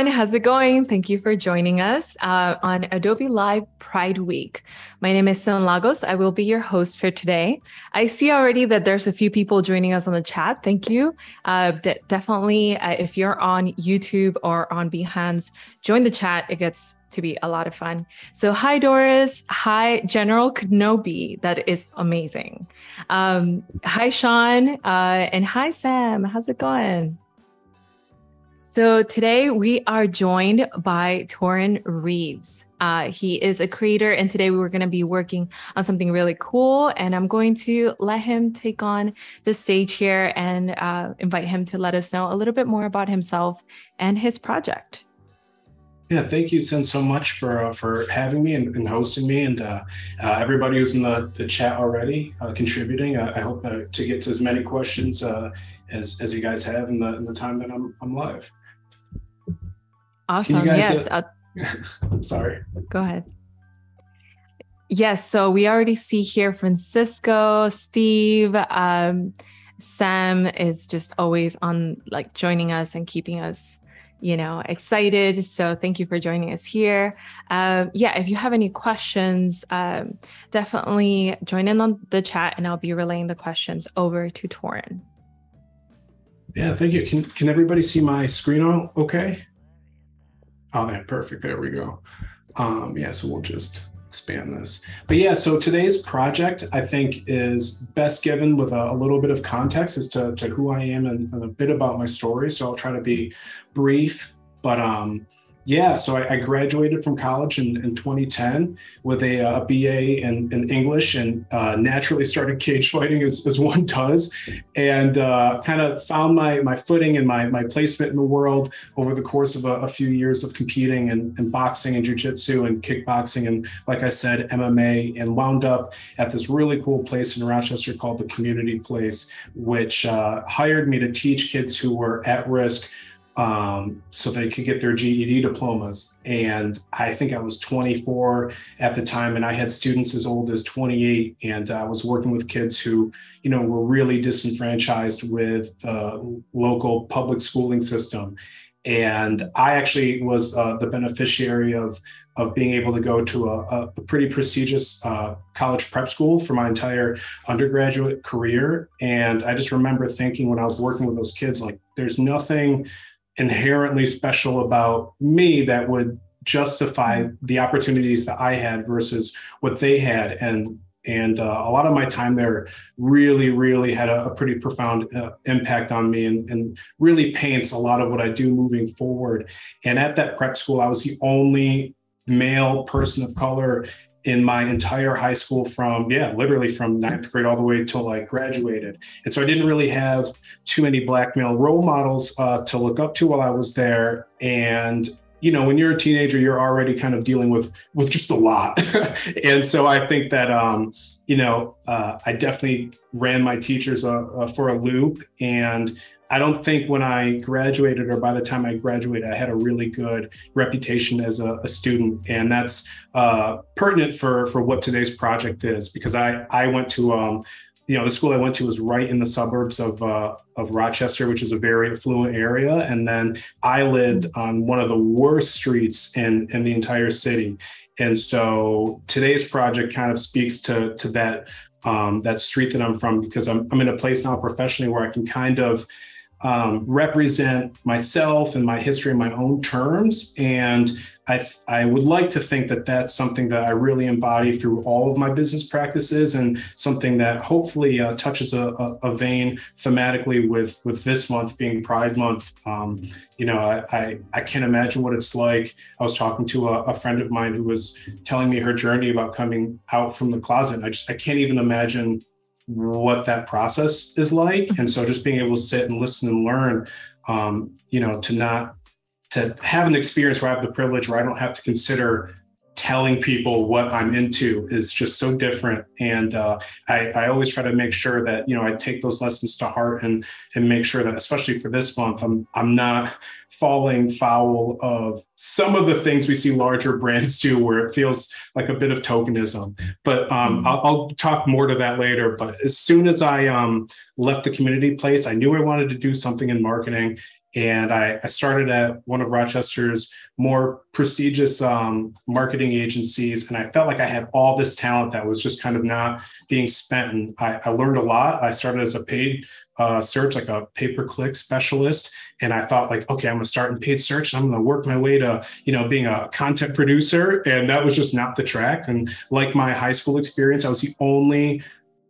Everyone. How's it going? Thank you for joining us uh, on Adobe Live Pride Week. My name is Cyn Lagos. I will be your host for today. I see already that there's a few people joining us on the chat. Thank you. Uh, de- definitely, uh, if you're on YouTube or on Behance, join the chat. It gets to be a lot of fun. So, hi, Doris. Hi, General Kenobi. That is amazing. Um, hi, Sean. Uh, and hi, Sam. How's it going? So today we are joined by Toren Reaves. Uh, he is a creator, and today we were going to be working on something really cool. And I'm going to let him take on the stage here and uh, invite him to let us know a little bit more about himself and his project. Yeah, thank you, Cyn, so much for uh, for having me and, and hosting me, and uh, uh, everybody who's in the, the chat already uh, contributing. I, I hope uh, to get to as many questions uh, as as you guys have in the in the time that I'm I'm live. Awesome. Yes. Uh, sorry. Go ahead. Yes. So we already see here Francisco, Steve, um, Sam is just always on, like joining us and keeping us, you know, excited. So thank you for joining us here. Um, yeah. If you have any questions, um, definitely join in on the chat and I'll be relaying the questions over to Toren. Yeah, thank you. Can can everybody see my screen all okay? Oh, that perfect. There we go. Um, yeah, so we'll just expand this. But yeah, so today's project, I think, is best given with a, a little bit of context as to, to who I am and, and, a bit about my story. So I'll try to be brief, but um, yeah, so I, I, graduated from college in, in 2010 with a, a BA in, in, English and uh, naturally started cage fighting as, as one does, and uh, kind of found my my footing and my my placement in the world over the course of a, a few years of competing in, in boxing and jujitsu and kickboxing and like I said MMA and wound up at this really cool place in Rochester called the Community Place, which uh, hired me to teach kids who were at risk um, so they could get their GED diplomas. And I think I was 24 at the time, and I had students as old as 28, and I was working with kids who, you know, were really disenfranchised with the local public schooling system. And I actually was uh, the beneficiary of of being able to go to a, a pretty prestigious uh, college prep school for my entire undergraduate career. And I just remember thinking when I was working with those kids, like, there's nothing inherently special about me that would justify mm-hmm. the opportunities that I had versus what they had. And and uh, a lot of my time there really, really had a, a pretty profound uh, impact on me and, and really paints a lot of what I do moving forward. And at that prep school, I was the only male person of color in my entire high school from yeah literally from ninth grade all the way till i graduated. And so i didn't really have too many black male role models uh, to look up to while i was there. And you know when you're a teenager you're already kind of dealing with with just a lot. And so i think that um you know uh, i definitely ran my teachers uh, uh for a loop. And I don't think when I graduated or by the time I graduated, I had a really good reputation as a, a student. And that's uh, pertinent for, for what today's project is, because I, I went to, um, you know, the school I went to was right in the suburbs of, uh, of Rochester, which is a very affluent area. And then I lived on one of the worst streets in, in the entire city. And so today's project kind of speaks to, to that, um, that street that I'm from, because I'm, I'm in a place now professionally where I can kind of, um, represent myself and my history in my own terms. And I, I would like to think that that's something that I really embody through all of my business practices and something that hopefully uh, touches a, a, a, vein thematically with, with this month being Pride Month. Um, you know, I, I, I, can't imagine what it's like. I was talking to a, a friend of mine who was telling me her journey about coming out from the closet. I just, I can't even imagine what that process is like. And so just being able to sit and listen and learn, um, you know, to not to have an experience where I have the privilege where I don't have to consider telling people what I'm into is just so different. And uh, I, I, always try to make sure that you know I take those lessons to heart and and make sure that especially for this month I'm I'm not falling foul of some of the things we see larger brands do where it feels like a bit of tokenism. But um, mm-hmm. I'll, I'll, talk more to that later. But as soon as I um, left the community place, I knew I wanted to do something in marketing And I, I started at one of Rochester's more prestigious um, marketing agencies. And I felt like I had all this talent that was just kind of not being spent. And I, I learned a lot. I started as a paid uh, search, like a pay per click specialist. And I thought, like, okay, I'm going to start in paid search and I'm going to work my way to, you know, being a content producer. And that was just not the track. And like my high school experience, I was the only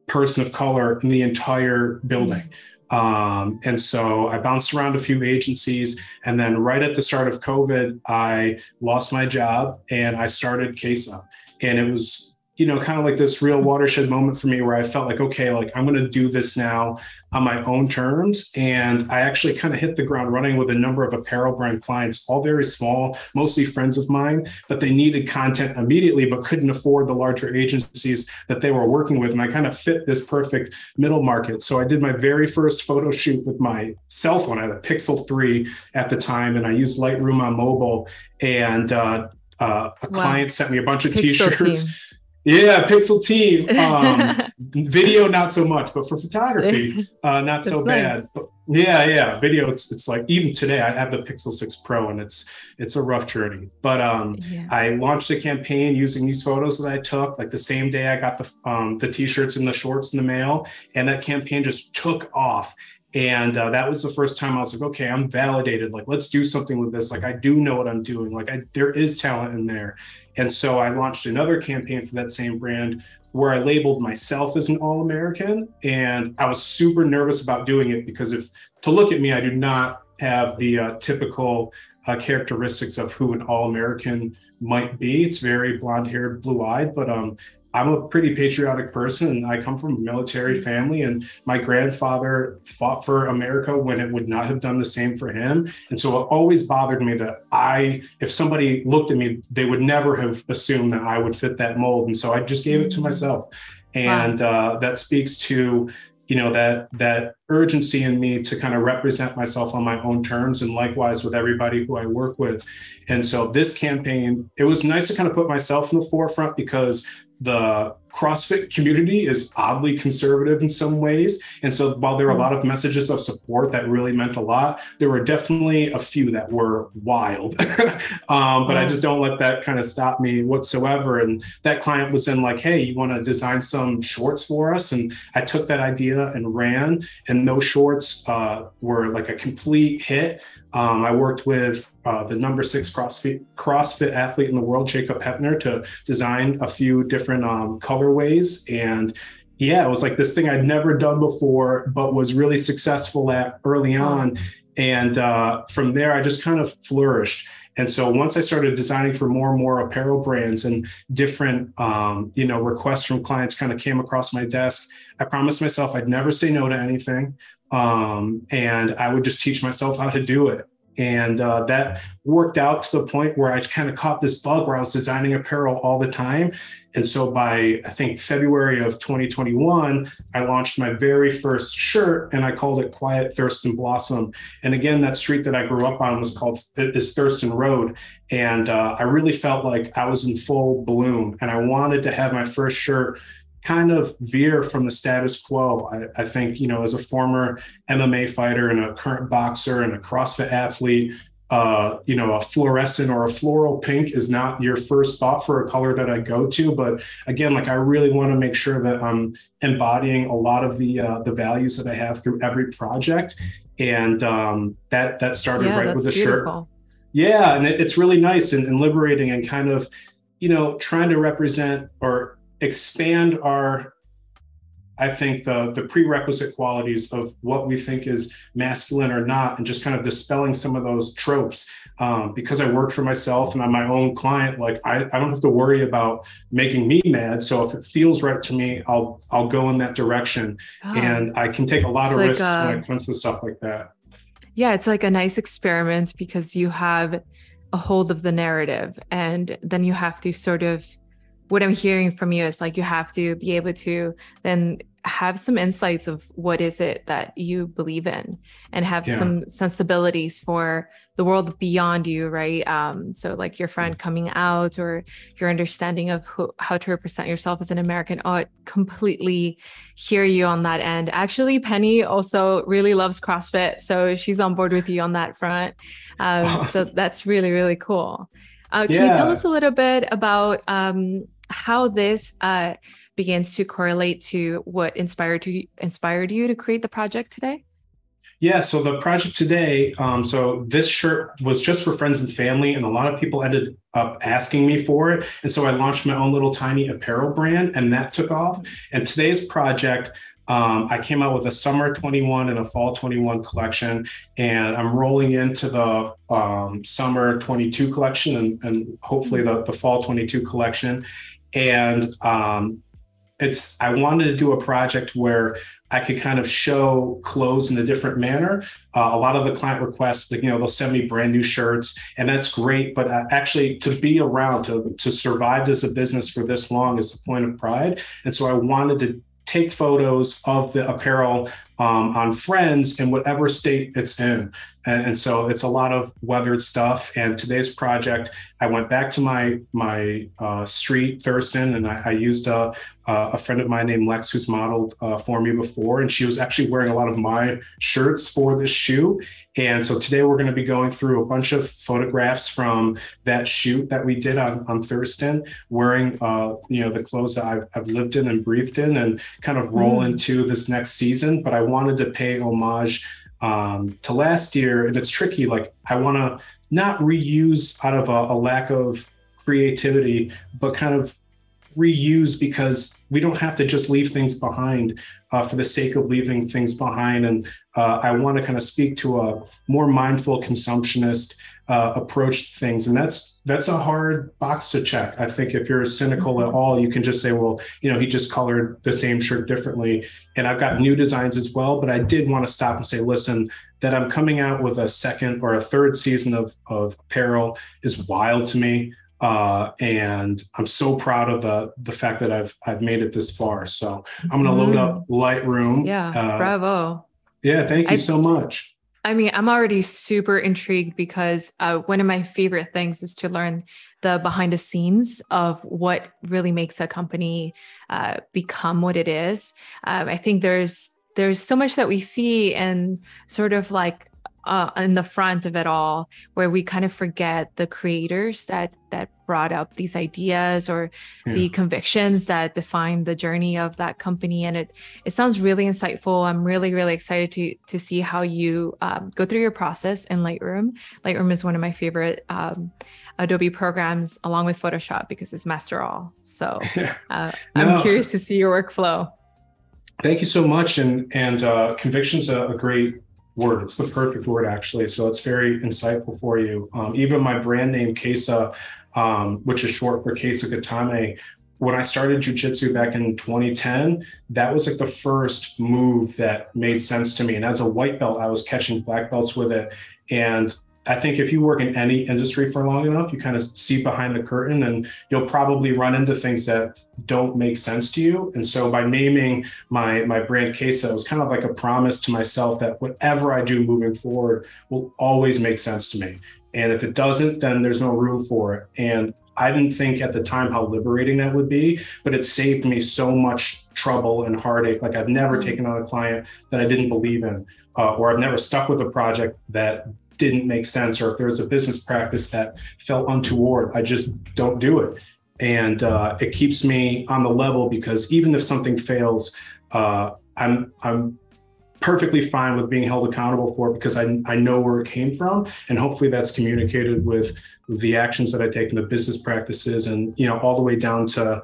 person of color in the entire building. Um, and so I bounced around a few agencies. And then right at the start of COVID, I lost my job and I started Kesa. And it was you know, kind of like this real watershed moment for me where I felt like, okay, like I'm going to do this now on my own terms. And I actually kind of hit the ground running with a number of apparel brand clients, all very small, mostly friends of mine, but they needed content immediately, but couldn't afford the larger agencies that they were working with. And I kind of fit this perfect middle market. So I did my very first photo shoot with my cell phone. I had a Pixel 3 at the time, and I used Lightroom on mobile. And uh, uh, a wow. client sent me a bunch of t shirts yeah, Pixel Team. Um, video, not so much, but for photography, uh, not so bad. But yeah, yeah, video. It's it's like even today, I have the Pixel Six Pro, and it's it's a rough journey. But um, yeah. I launched a campaign using these photos that I took. Like the same day, I got the um, the t-shirts and the shorts in the mail, and that campaign just took off. And uh, that was the first time I was like, okay, I'm validated. Like, let's do something with this. Like, I do know what I'm doing. Like, I, there is talent in there. And so I launched another campaign for that same brand where I labeled myself as an All American. And I was super nervous about doing it because if to look at me, I do not have the uh, typical uh, characteristics of who an All American might be. It's very blonde haired, blue eyed, but um, I'm a pretty patriotic person and I come from a military family and my grandfather fought for America when it would not have done the same for him. And so it always bothered me that I, if somebody looked at me, they would never have assumed that I would fit that mold. And so I just gave it to mm-hmm. myself. And wow. uh, that speaks to, you know, that that urgency in me to kind of represent myself on my own terms and likewise with everybody who I work with. And so this campaign, it was nice to kind of put myself in the forefront because the CrossFit community is oddly conservative in some ways. And so while there were a lot of messages of support that really meant a lot, there were definitely a few that were wild. um, but I just don't let that kind of stop me whatsoever. And that client was in like, hey, you want to design some shorts for us? And I took that idea and ran. And those shorts uh, were like a complete hit. Um, I worked with uh, the number six CrossFit CrossFit athlete in the world, Jacob Heppner, to design a few different um, colorways. And yeah, it was like this thing I'd never done before, but was really successful at early on. And uh, from there, I just kind of flourished. And so once I started designing for more and more apparel brands and different, um, you know, requests from clients kind of came across my desk, I promised myself I'd never say no to anything. Um, and I would just teach myself how to do it. And uh, that worked out to the point where I kind of caught this bug where I was designing apparel all the time. And so by, I think, February of 2021, I launched my very first shirt and I called it Quiet Thurston Blossom. And again, that street that I grew up on was called is Thurston Road. And uh, I really felt like I was in full bloom and I wanted to have my first shirt kind of veer from the status quo. I, I, think, you know, as a former MMA fighter and a current boxer and a CrossFit athlete, uh, you know, a fluorescent or a floral pink is not your first thought for a color that I go to. But again, like I really want to make sure that I'm embodying a lot of the uh, the values that I have through every project, and um, that that started yeah, right with the beautiful. shirt. Yeah, and it, it's really nice and, and liberating, and kind of, you know, trying to represent or expand our I think the the prerequisite qualities of what we think is masculine or not, and just kind of dispelling some of those tropes. Um, because I work for myself and I'm my own client, like I, I don't have to worry about making me mad. So if it feels right to me, I'll I'll go in that direction, oh, and I can take a lot of like risks a, when it comes to stuff like that. Yeah, it's like a nice experiment because you have a hold of the narrative, and then you have to sort of what I'm hearing from you is like you have to be able to then have some insights of what is it that you believe in and have Yeah. some sensibilities for the world beyond you right? Um, so like your friend coming out or your understanding of who, how to represent yourself as an american. Oh I completely hear you on that end. Actually penny also really loves crossfit so she's on board with you on that front. Um, so that's really really cool. Uh, can you tell us a little bit about um, how this uh, begins to correlate to what inspired you inspired you to create the project today? Yeah, so the project today, um, so this shirt was just for friends and family, and a lot of people ended up asking me for it. And so I launched my own little tiny apparel brand, and that took off. And today's project, um, I came out with a summer 21 and a fall 21 collection, and I'm rolling into the um, summer 22 collection and, and hopefully the, the fall 22 collection. And um, it's I wanted to do a project where I could kind of show clothes in a different manner. Uh, a lot of the client requests, like, you know, they'll send me brand new shirts, and that's great. But uh, actually, to be around, to to survive as a business for this long is a point of pride. And so I wanted to take photos of the apparel um, on Friends in whatever state it's in. And, and so it's a lot of weathered stuff. And today's project, I went back to my my uh, street Thurston, and I, I used a, a friend of mine named Lex, who's modeled uh, for me before, and she was actually wearing a lot of my shirts for this shoe. And so today we're going to be going through a bunch of photographs from that shoot that we did on on Thurston, wearing uh, you know the clothes that I've, I've lived in and breathed in, and kind of roll Mm. into this next season. But I wanted to pay homage um, to last year, and it's tricky. Like I want to not reuse out of a, a lack of creativity, but kind of reuse because we don't have to just leave things behind uh, for the sake of leaving things behind. And uh, I want to kind of speak to a more mindful consumptionist uh, approach to things, and that's that's a hard box to check. I think if you're cynical at all, you can just say, well, you know, he just colored the same shirt differently, and I've got new designs as well. But I did want to stop and say, listen, that I'm coming out with a second or a third season of of apparel is wild to me uh, and I'm so proud of the the fact that I've I've made it this far. So I'm going to load up Lightroom. Yeah, Uh, bravo. yeah, thank you I- so much. I mean, I'm already super intrigued because uh, one of my favorite things is to learn the behind the scenes of what really makes a company uh, become what it is. Um, I think there's there's so much that we see and sort of like uh, in the front of it all, where we kind of forget the creators that that brought up these ideas or the convictions that define the journey of that company. And it it sounds really insightful. I'm really really excited to to see how you um, go through your process in Lightroom. Lightroom is one of my favorite. Um, Adobe programs along with Photoshop because it's master all. So uh, I'm curious to see your workflow. Thank you so much. And and uh, conviction's a, a great word. It's the perfect word actually. So it's very insightful for you. Um, even my brand name Kesa, um, which is short for Kesa Gatame. When I started jujitsu back in 2010, that was like the first move that made sense to me. And as a white belt, I was catching black belts with it. And I think if you work in any industry for long enough, you kind of see behind the curtain and you'll probably run into things that don't make sense to you. And so by naming my my brand Kesa, it was kind of like a promise to myself that whatever I do moving forward will always make sense to me. And if it doesn't, then there's no room for it. And I didn't think at the time how liberating that would be, but it saved me so much trouble and heartache. Like I've never Mm. taken on a client that I didn't believe in, uh, or I've never stuck with a project that didn't make sense, or if there's a business practice that felt untoward, I just don't do it. And uh, it keeps me on the level because even if something fails, uh, I'm I'm perfectly fine with being held accountable for it because I, I know where it came from and hopefully that's communicated with the actions that I take and the business practices and you know all the way down to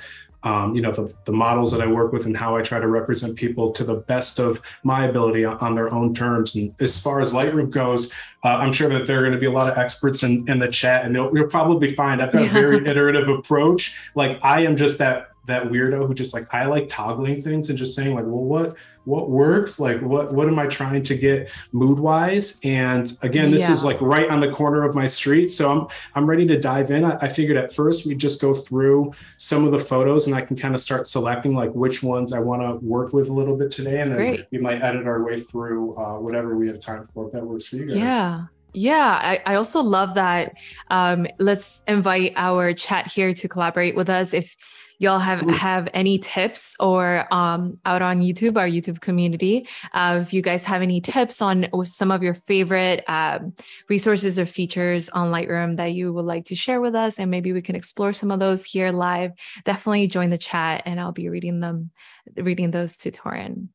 um, you know the, the models that I work with and how I try to represent people to the best of my ability on, on their own terms. And as far as Lightroom goes uh, I'm sure that there are going to be a lot of experts in, in the chat and you'll, you'll probably find I've got a very iterative approach. Like I am just that that weirdo who just like I like toggling things and just saying like, well, what what works? Like what what am I trying to get mood wise? And again, this yeah. is like right on the corner of my street. So I'm I'm ready to dive in. I, I figured at first we'd just go through some of the photos and I can kind of start selecting like which ones I want to work with a little bit today. And then Great. we might edit our way through uh, whatever we have time for if that works for you guys. Yeah. Yeah, I, I also love that. Um, let's invite our chat here to collaborate with us. If y'all have have any tips or um, out on youtube our youtube community uh, if you guys have any tips on some of your favorite um, resources or features on lightroom that you would like to share with us and maybe we can explore some of those here live definitely join the chat and i'll be reading them reading those to Toren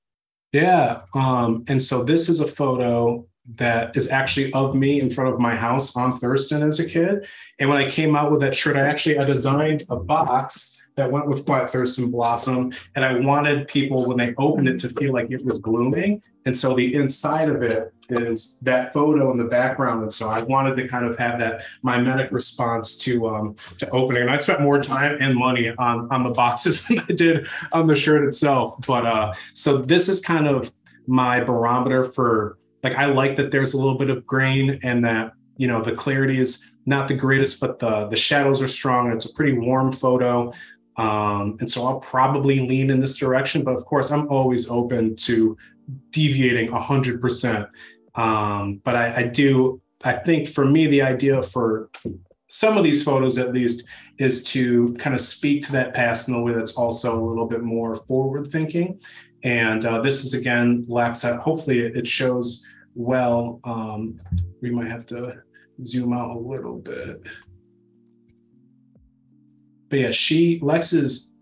yeah um, and so this is a photo that is actually of me in front of my house on Thurston as a kid. And when I came out with that shirt, I actually I designed a box that went with Quiet Thurston Blossom. And I wanted people when they opened it to feel like it was blooming. And so the inside of it is that photo in the background. And so I wanted to kind of have that mimetic response to um, to opening. And I spent more time and money on on the boxes than I did on the shirt itself. But uh, so this is kind of my barometer for like I like that there's a little bit of grain and that you know the clarity is not the greatest, but the the shadows are strong. And it's a pretty warm photo. Um, and so I'll probably lean in this direction, but of course, I'm always open to deviating 100%. Um, but I, I do, I think for me, the idea for some of these photos at least is to kind of speak to that past in a way that's also a little bit more forward thinking. And uh, this is again, Lex, hopefully it shows well. Um, we might have to zoom out a little bit but yeah, she Lex is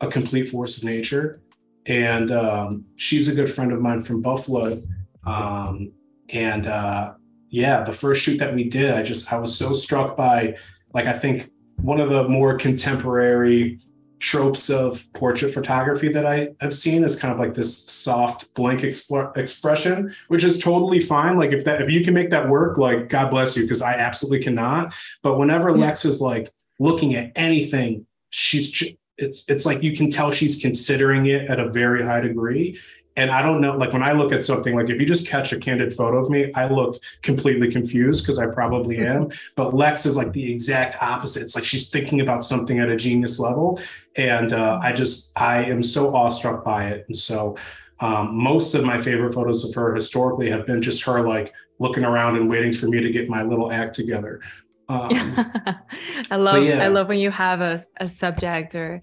a complete force of nature, and um, she's a good friend of mine from Buffalo. Um, and uh, yeah, the first shoot that we did, I just I was so struck by like I think one of the more contemporary tropes of portrait photography that I have seen is kind of like this soft blank exp- expression, which is totally fine. Like if that if you can make that work, like God bless you, because I absolutely cannot. But whenever yeah. Lex is like looking at anything, she's it's it's like you can tell she's considering it at a very high degree. And I don't know, like when I look at something, like if you just catch a candid photo of me, I look completely confused because I probably mm-hmm. am. But Lex is like the exact opposite. It's like she's thinking about something at a genius level. And uh, I just, I am so awestruck by it. And so um, most of my favorite photos of her historically have been just her like looking around and waiting for me to get my little act together. Um, I love yeah. I love when you have a, a subject or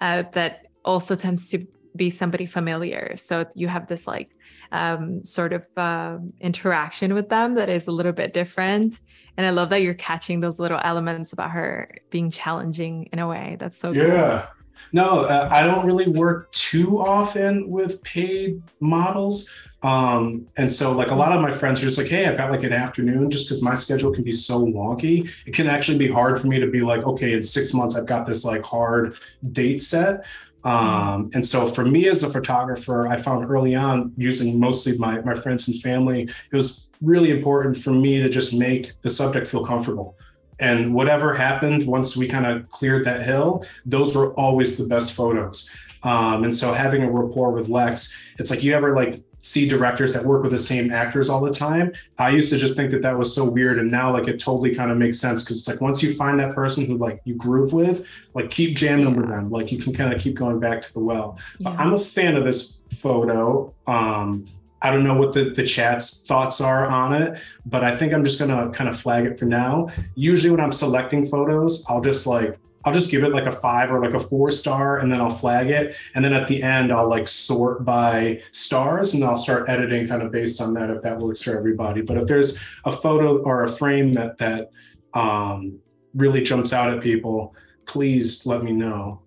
uh, that also tends to be somebody familiar. So you have this like um, sort of uh, interaction with them that is a little bit different. And I love that you're catching those little elements about her being challenging in a way. That's so yeah. Cool. No, uh, I don't really work too often with paid models. Um, and so like a lot of my friends are just like, hey, I've got like an afternoon just because my schedule can be so wonky. It can actually be hard for me to be like, okay, in six months, I've got this like hard date set. Um, and so for me as a photographer, I found early on using mostly my, my friends and family, it was really important for me to just make the subject feel comfortable. And whatever happened once we kind of cleared that hill, those were always the best photos. Um, and so having a rapport with Lex, it's like you ever like see directors that work with the same actors all the time. I used to just think that that was so weird, and now like it totally kind of makes sense because it's like once you find that person who like you groove with, like keep jamming yeah. with them. Like you can kind of keep going back to the well. Yeah. I'm a fan of this photo. Um, I don't know what the, the chat's thoughts are on it, but I think I'm just gonna kind of flag it for now. Usually when I'm selecting photos, I'll just like I'll just give it like a five or like a four star and then I'll flag it. And then at the end, I'll like sort by stars and I'll start editing kind of based on that if that works for everybody. But if there's a photo or a frame that that um, really jumps out at people, please let me know.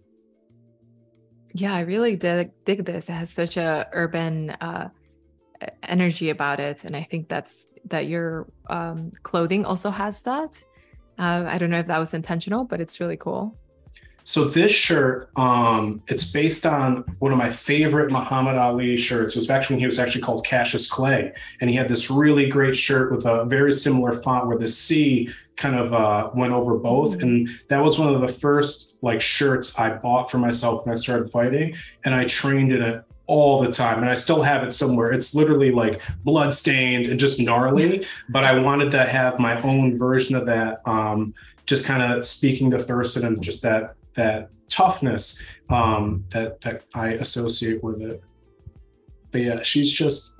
Yeah, I really dig, dig this. It has such a urban uh, energy about it and i think that's that your um, clothing also has that. Uh, i don't know if that was intentional but it's really cool. So this shirt um, it's based on one of my favorite muhammad ali shirts. It was actually when he was actually called cassius clay and he had this really great shirt with a very similar font where the c kind of uh, went over both. Mm-hmm. and that was one of the first like shirts I bought for myself when I started fighting, and I trained in it all the time and i still have it somewhere. It's literally like blood stained and just gnarly but i wanted to have my own version of that um, just kind of speaking to thurston and just that that toughness um, that that i associate with it. But yeah she's just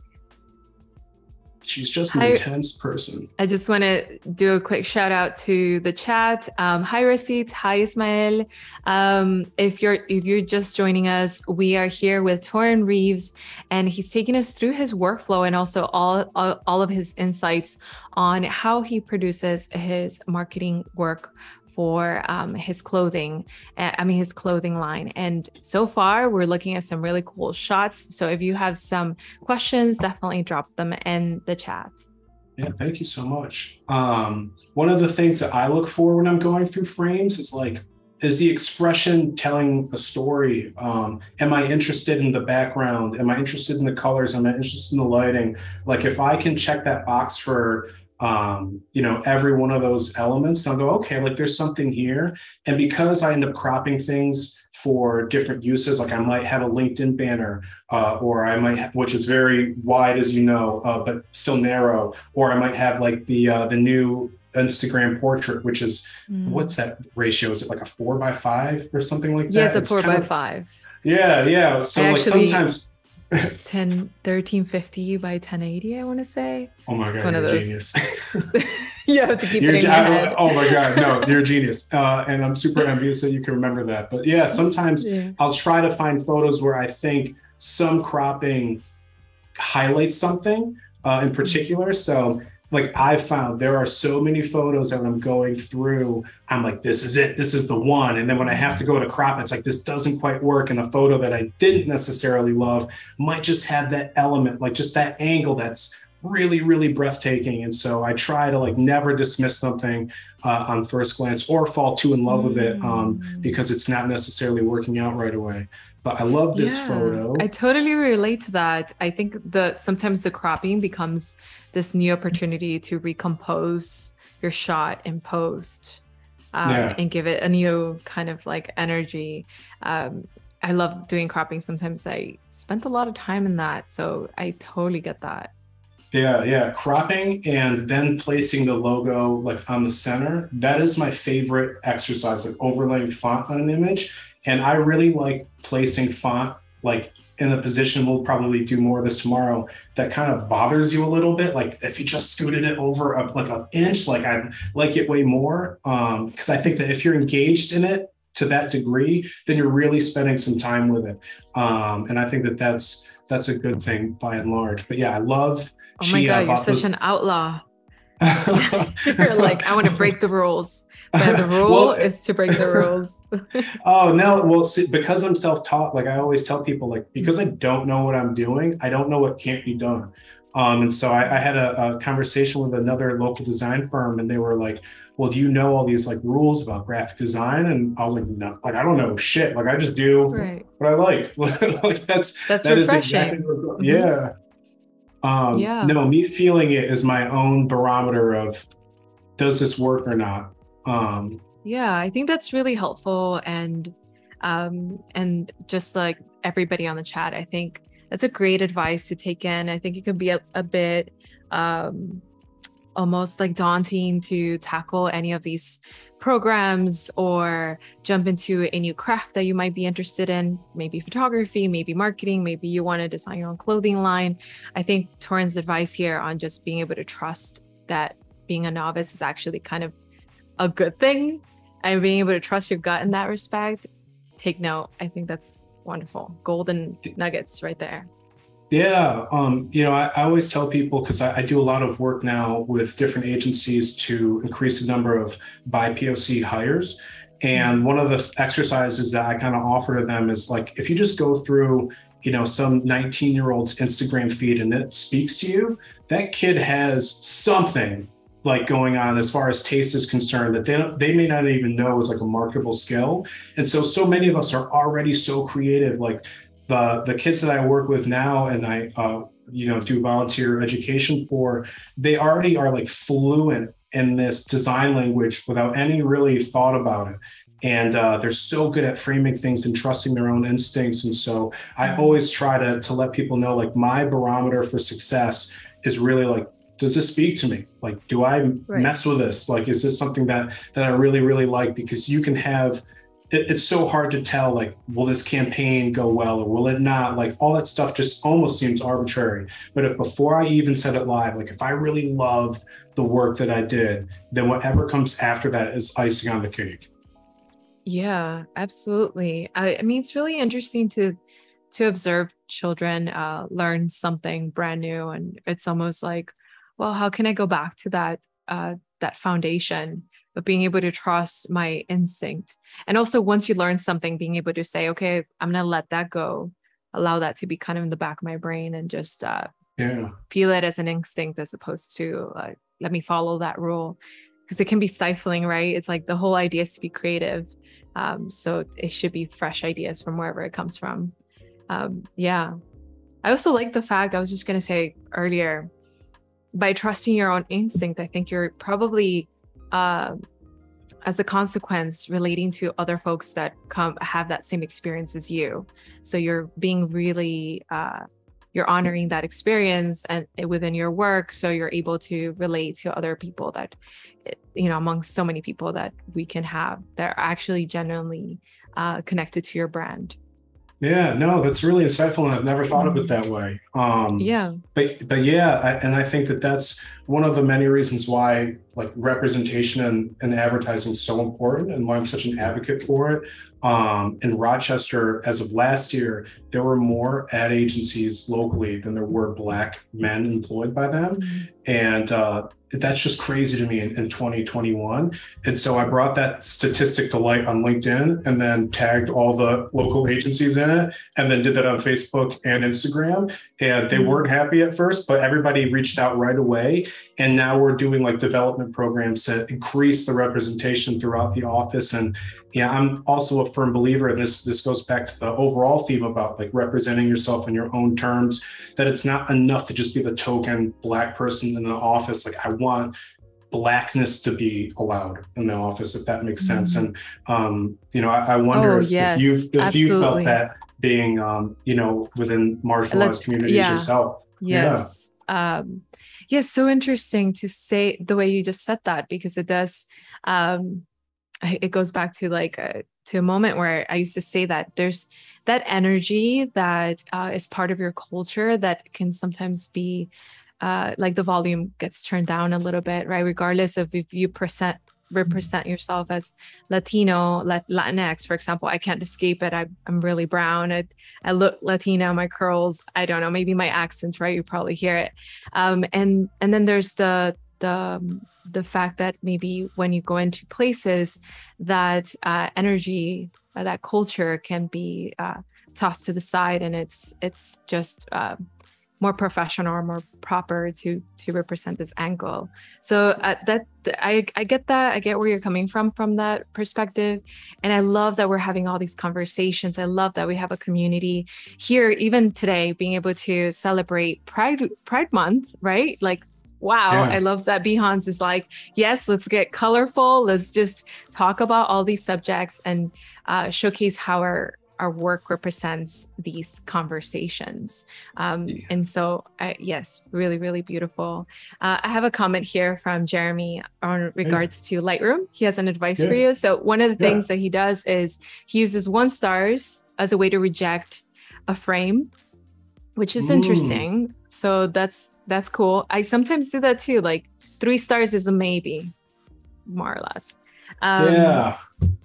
she's just an hi, intense person. I just want to do a quick shout out to the chat. Um, hi Receipts, hi Ismail. Um, if you're if you're just joining us, we are here with Toren Reaves, and he's taking us through his workflow and also all all, all of his insights on how he produces his marketing work for um, his clothing, I mean, his clothing line. And so far, we're looking at some really cool shots. So if you have some questions, definitely drop them in the chat. Yeah, thank you so much. Um, one of the things that I look for when I'm going through frames is like, is the expression telling a story? Um, am I interested in the background? Am I interested in the colors? Am I interested in the lighting? Like, if I can check that box for um, you know, every one of those elements. I'll go, okay, like there's something here. And because I end up cropping things for different uses, like I might have a LinkedIn banner, uh, or I might, have, which is very wide, as you know, uh, but still narrow, or I might have like the uh, the new Instagram portrait, which is mm. what's that ratio? Is it like a four by five or something like that? Yeah, it's a four it's by of, five. Yeah, yeah. So I like actually, sometimes 10 1350 by 1080 i want to say oh my god it's one of those genius. you have to keep you're, it in your head. oh my god no you're a genius uh, and i'm super envious that you can remember that but yeah sometimes yeah. i'll try to find photos where i think some cropping highlights something uh, in particular so like I've found there are so many photos that I'm going through, I'm like, this is it, this is the one. And then when I have to go to crop, it's like this doesn't quite work. And a photo that I didn't necessarily love might just have that element, like just that angle that's really, really breathtaking. And so I try to like never dismiss something uh, on first glance or fall too in love with it um, mm. because it's not necessarily working out right away. But I love this yeah, photo. I totally relate to that. I think the sometimes the cropping becomes this new opportunity to recompose your shot in post um, yeah. and give it a new kind of like energy. Um, I love doing cropping. Sometimes I spent a lot of time in that. So I totally get that. Yeah, yeah. Cropping and then placing the logo like on the center. That is my favorite exercise, like overlaying font on an image. And I really like placing font like in the position we'll probably do more of this tomorrow that kind of bothers you a little bit like if you just scooted it over a, like an inch like i like it way more um because i think that if you're engaged in it to that degree then you're really spending some time with it um and i think that that's that's a good thing by and large but yeah i love oh my god you're such those... an outlaw you're like i want to break the rules but the rule well, is to break the rules. oh no, well, see, because I'm self-taught, like I always tell people, like because I don't know what I'm doing, I don't know what can't be done. Um, and so I, I had a, a, conversation with another local design firm, and they were like, "Well, do you know all these like rules about graphic design?" And I was like, "No, like I don't know shit. Like I just do right. what I like. like that's that's that refreshing. Exactly mm-hmm. yeah." Um, yeah. No, me feeling it is my own barometer of does this work or not. Um, yeah, I think that's really helpful, and um, and just like everybody on the chat, I think that's a great advice to take in. I think it could be a, a bit um, almost like daunting to tackle any of these programs or jump into a new craft that you might be interested in, maybe photography, maybe marketing, maybe you want to design your own clothing line. I think Toren's advice here on just being able to trust that being a novice is actually kind of a good thing and being able to trust your gut in that respect, take note. I think that's wonderful. Golden nuggets right there. Yeah. Um, you know, I, I always tell people because I, I, do a lot of work now with different agencies to increase the number of BIPOC hires. And one of the exercises that I kind of offer to them is like, if you just go through, you know, some 19 year old's Instagram feed and it speaks to you, that kid has something like going on as far as taste is concerned that they they may not even know is like a marketable skill and so so many of us are already so creative like the the kids that i work with now and i uh, you know do volunteer education for they already are like fluent in this design language without any really thought about it. And uh, they're so good at framing things and trusting their own instincts. And so I always try to to let people know like my barometer for success is really like does this speak to me? Like do i right. mess with this? Like is this something that that i really really like? Because you can have it, it's so hard to tell like will this campaign go well or will it not? Like all that stuff just almost seems arbitrary. But if before i even set it live like if i really love the work that i did then whatever comes after that is icing on the cake. Yeah absolutely. I, I mean it's really interesting to to observe children uh, learn something brand new and it's almost like well how can i go back to that uh, that foundation but being able to trust my instinct. And also, once you learn something, being able to say, okay, I'm going to let that go, allow that to be kind of in the back of my brain and just uh, yeah. feel it as an instinct as opposed to uh, let me follow that rule. Because it can be stifling, right? It's like the whole idea is to be creative. Um, so it should be fresh ideas from wherever it comes from. Um, yeah. I also like the fact, I was just going to say earlier, by trusting your own instinct, I think you're probably uh, as a consequence relating to other folks that come have that same experience as you. So you're being really uh, you're honoring that experience and within your work. So you're able to relate to other people that you know among so many people that we can have that are actually genuinely uh, connected to your brand. Yeah, no, that's really insightful, and I've never thought of it that way. Um, yeah, but but yeah, I, and I think that that's one of the many reasons why like representation and, and advertising is so important, and why I'm such an advocate for it. Um, in Rochester, as of last year, there were more ad agencies locally than there were Black men employed by them, mm-hmm. and uh, that's just crazy to me in, in, 2021. And so I brought that statistic to light on LinkedIn and then tagged all the local agencies in it and then did that on Facebook and Instagram. And they mm-hmm. weren't happy at first, but everybody reached out right away. And now we're doing like development programs to increase the representation throughout the office. And yeah, I'm also a firm believer, and this this goes back to the overall theme about like representing yourself in your own terms, that it's not enough to just be the token black person in the office. Like I want blackness to be allowed in the office, if that makes sense. Mm-hmm. And um, you know, I, I wonder oh, if, yes, if, you if you felt that being um, you know, within marginalized communities yeah. yourself. Yes. Yeah. Um yeah, so interesting to say the way you just said that because it does um it goes back to like a, to a moment where I used to say that there's that energy that uh, is part of your culture that can sometimes be uh, like the volume gets turned down a little bit, right? Regardless of if you present represent yourself as Latino, Latinx, for example, I can't escape it. I, am really brown. I, I look Latina. My curls. I don't know. Maybe my accents, right? You probably hear it. Um, and and then there's the the um, the fact that maybe when you go into places that uh, energy uh, that culture can be uh, tossed to the side and it's it's just uh, more professional or more proper to to represent this angle. So uh, that I, I get that. I get where you're coming from from that perspective. And i love that we're having all these conversations. I love that we have a community here even today being able to celebrate pride pride month right? Like wow yeah. i love that behance is like yes let's get colorful. Let's just talk about all these subjects and uh, showcase how our our work represents these conversations um, yeah. and so uh, yes really really beautiful uh, i have a comment here from jeremy on regards to lightroom he has an advice yeah. for you so one of the things that he does is he uses one stars as a way to reject a frame which is Ooh. interesting so that's that's cool. I sometimes do that too. Like three stars is a maybe, more or less. Um, yeah.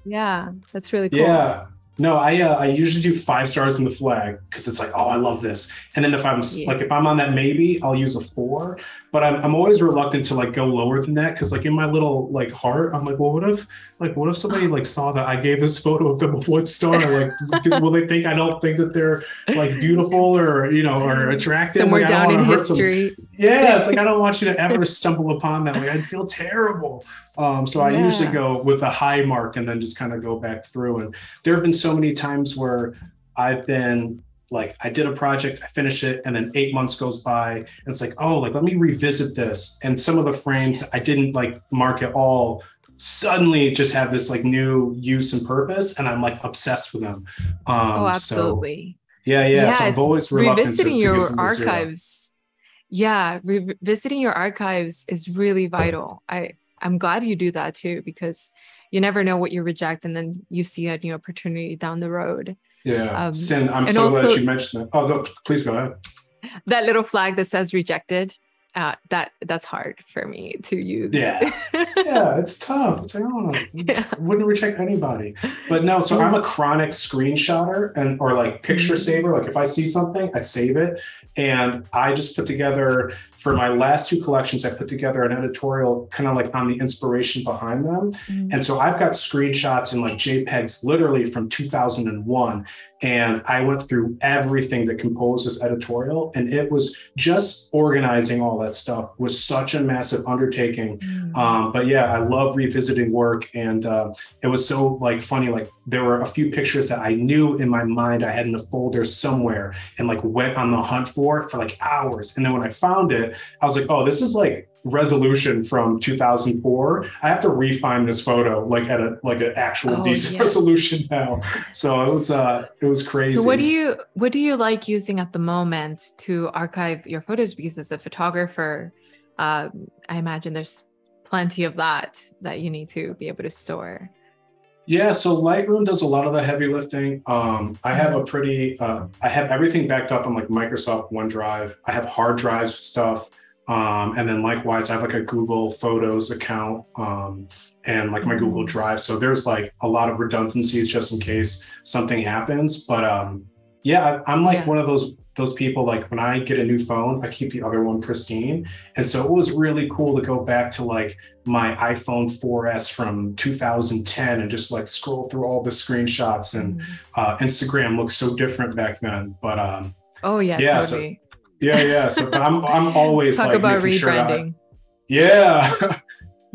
Yeah, that's really cool. Yeah. No, I uh, I usually do five stars in the flag because it's like, oh, I love this. And then if I'm yeah. like, if I'm on that maybe, I'll use a four. But I'm, I'm always reluctant to like go lower than that because like in my little like heart, I'm like, well, what if like what if somebody like saw that I gave this photo of them a one star? Like, do, will they think I don't think that they're like beautiful or you know or attractive? Somewhere like, down in history. Them. Yeah, it's like I don't want you to ever stumble upon that. Like I'd feel terrible. Um, so I usually go with a high mark and then just kind of go back through. And there have been so many times where I've been like, I did a project, I finish it, and then eight months goes by, and it's like, oh, like let me revisit this. And some of the frames yes. I didn't like mark at all suddenly just have this like new use and purpose, and I'm like obsessed with them. Um, oh, absolutely. So, yeah, yeah. yeah so I've always revisiting to, to your archives. Yeah, revisiting your archives is really vital. I I'm glad you do that too because you never know what you reject, and then you see a new opportunity down the road. Yeah, um, Cyn, I'm so also, glad you mentioned that. Oh, no, please go ahead. That little flag that says rejected uh, that that's hard for me to use. Yeah, yeah, it's tough. It's like, oh, yeah. wouldn't reject anybody. But no, so I'm a chronic screenshotter and or like picture mm-hmm. saver. Like if I see something, I save it, and I just put together for my last two collections, I put together an editorial kind of like on the inspiration behind them. Mm-hmm. And so I've got screenshots and like JPEGs literally from 2001. And I went through everything that composed this editorial. And it was just organizing all that stuff was such a massive undertaking. Mm-hmm. Um, but yeah, I love revisiting work. And uh, it was so like funny. Like there were a few pictures that I knew in my mind I had in a folder somewhere and like went on the hunt for it for like hours. And then when I found it, I was like, oh, this is like resolution from 2004. I have to refine this photo like at a like an actual oh, decent yes. resolution now. So it was uh it was crazy. So what do you what do you like using at the moment to archive your photos? Because as a photographer, uh, I imagine there's plenty of that that you need to be able to store. Yeah, so Lightroom does a lot of the heavy lifting. Um, I have a pretty, uh, I have everything backed up on like Microsoft OneDrive. I have hard drives stuff. Um, and then likewise, I have like a Google Photos account um, and like my Google mm-hmm. Drive. So there's like a lot of redundancies just in case something happens. But um, yeah, I'm like yeah. one of those those people like when I get a new phone, I keep the other one pristine. And so it was really cool to go back to like my iPhone 4S from 2010 and just like scroll through all the screenshots and mm. uh, Instagram looked so different back then. But um, oh yeah, yeah, totally. so, yeah, yeah. So but I'm I'm always talk like about rebranding. Sure I, yeah,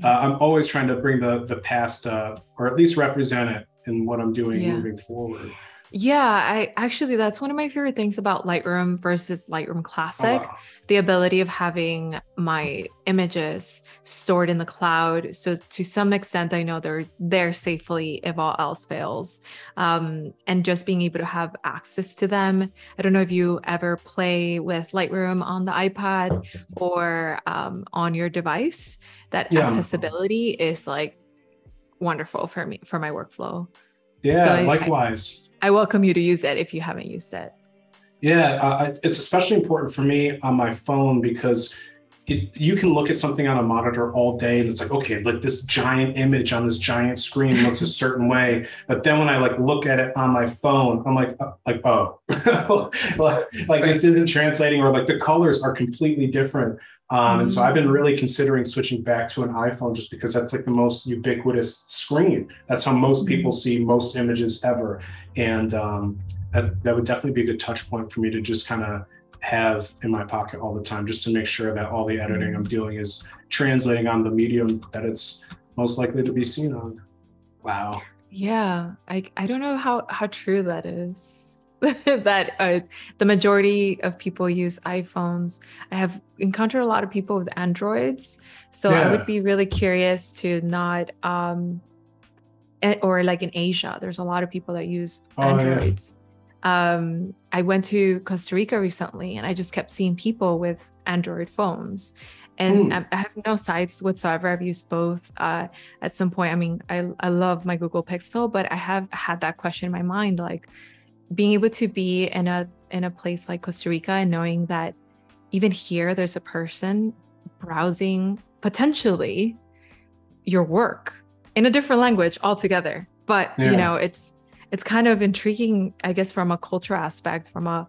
uh, I'm always trying to bring the the past uh, or at least represent it in what I'm doing yeah. moving forward. Yeah, I actually that's one of my favorite things about Lightroom versus Lightroom Classic. Oh, wow. The ability of having my images stored in the cloud. So to some extent, I know they're there safely if all else fails. Um, and just being able to have access to them. I don't know if you ever play with Lightroom on the iPad or um, on your device. That yeah. accessibility is like wonderful for me for my workflow. Yeah, so I, likewise. I, I welcome you to use it if you haven't used it. Yeah, uh, it's especially important for me on my phone because it, you can look at something on a monitor all day and it's like, okay, like this giant image on this giant screen looks a certain way. But then when I like look at it on my phone, I'm like, uh, like, oh, like this isn't translating or like the colors are completely different. Um, mm-hmm. And so I've been really considering switching back to an iPhone just because that's like the most ubiquitous screen. That's how most mm-hmm. people see most images ever. And um, that, that would definitely be a good touch point for me to just kind of have in my pocket all the time, just to make sure that all the editing I'm mm-hmm. doing is translating on the medium that it's most likely to be seen on. Wow. Yeah. I, I don't know how, how true that is. that uh, the majority of people use iPhones. I have encountered a lot of people with Androids, so yeah. I would be really curious to not um, or like in Asia, there's a lot of people that use oh, Androids. Yeah. Um, I went to Costa Rica recently, and I just kept seeing people with Android phones. And mm. I, I have no sites whatsoever. I've used both uh, at some point. I mean, I, I love my Google Pixel, but I have had that question in my mind like, being able to be in a in a place like Costa Rica and knowing that even here there's a person browsing potentially your work in a different language altogether. But yeah. you know it's it's kind of intriguing i guess from a culture aspect from a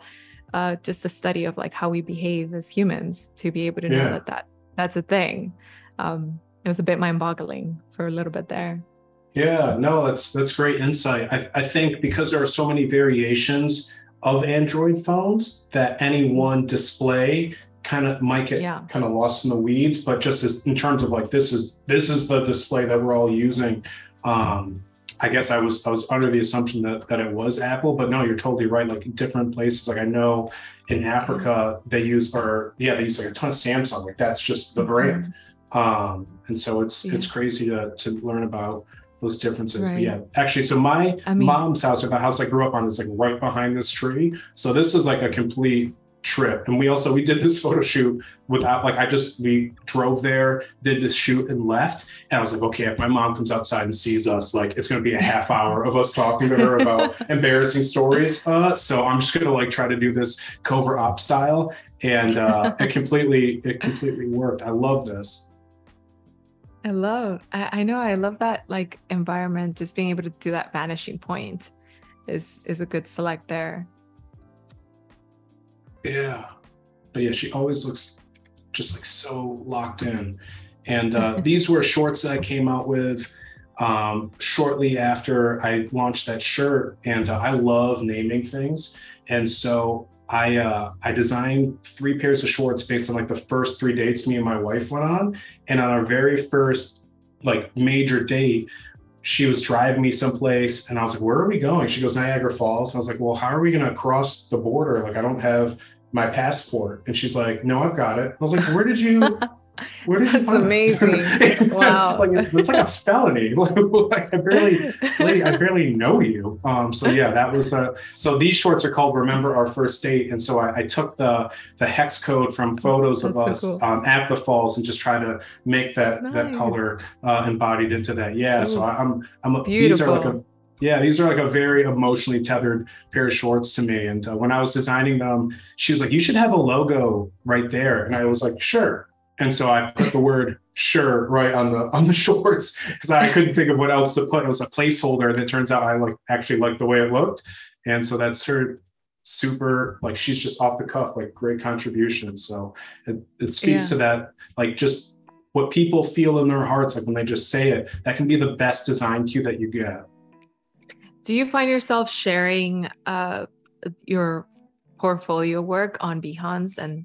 uh, just a study of like how we behave as humans to be able to know that that that's a thing. Um it was a bit mind-boggling for a little bit there yeah, no, that's that's great insight. I, I think because there are so many variations of Android phones that any one display kind of might get yeah. kind of lost in the weeds. But just as in terms of like this is this is the display that we're all using. Um, I guess I was I was under the assumption that that it was Apple, but no, you're totally right. Like different places, like I know in Africa they use or yeah they use like a ton of Samsung. Like that's just the brand. Um, and so it's yeah. it's crazy to to learn about those differences. Right. But yeah, actually, so my I mean, mom's house or the house I grew up on is like right behind this tree. So this is like a complete trip and we also we did this photo shoot without like i just we drove there did this shoot and left and i was like okay if my mom comes outside and sees us like it's going to be a half hour of us talking to her about embarrassing stories uh, so i'm just going to like try to do this covert op style and uh, it completely it completely worked i love this i love I, I know i love that like environment just being able to do that vanishing point is is a good select there yeah. But yeah, she always looks just like so locked in. And uh, these were shorts that I came out with um, shortly after I launched that shirt. And uh, I love naming things. And so I uh, I designed three pairs of shorts based on like the first three dates me and my wife went on. And on our very first like major date, she was driving me someplace and I was like, where are we going? She goes, Niagara Falls. I was like, well, how are we going to cross the border? Like, I don't have my passport. And she's like, no, I've got it. I was like, where did you, where did That's amazing. wow. it's, like, it's like a felony. like I barely, I barely know you. Um, so yeah, that was, uh, so these shorts are called Remember Our First Date. And so I, I took the, the hex code from photos of That's us so cool. um, at the falls and just try to make that, nice. that color uh, embodied into that. Yeah. Ooh. So I, I'm, I'm, a, these are like a, yeah, these are like a very emotionally tethered pair of shorts to me. And uh, when I was designing them, she was like, "You should have a logo right there," and I was like, "Sure." And so I put the word "sure" right on the on the shorts because I couldn't think of what else to put. It was a placeholder, and it turns out I like actually liked the way it looked, and so that's her super like she's just off the cuff like great contribution so it, it speaks yeah. to that like just what people feel in their hearts like when they just say it that can be the best design cue that you get do you find yourself sharing uh, your portfolio work on Behance and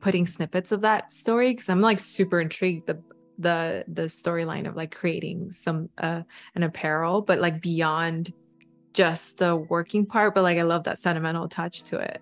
putting snippets of that story? Because I'm like super intrigued the the the storyline of like creating some uh, an apparel, but like beyond just the working part. But like I love that sentimental touch to it.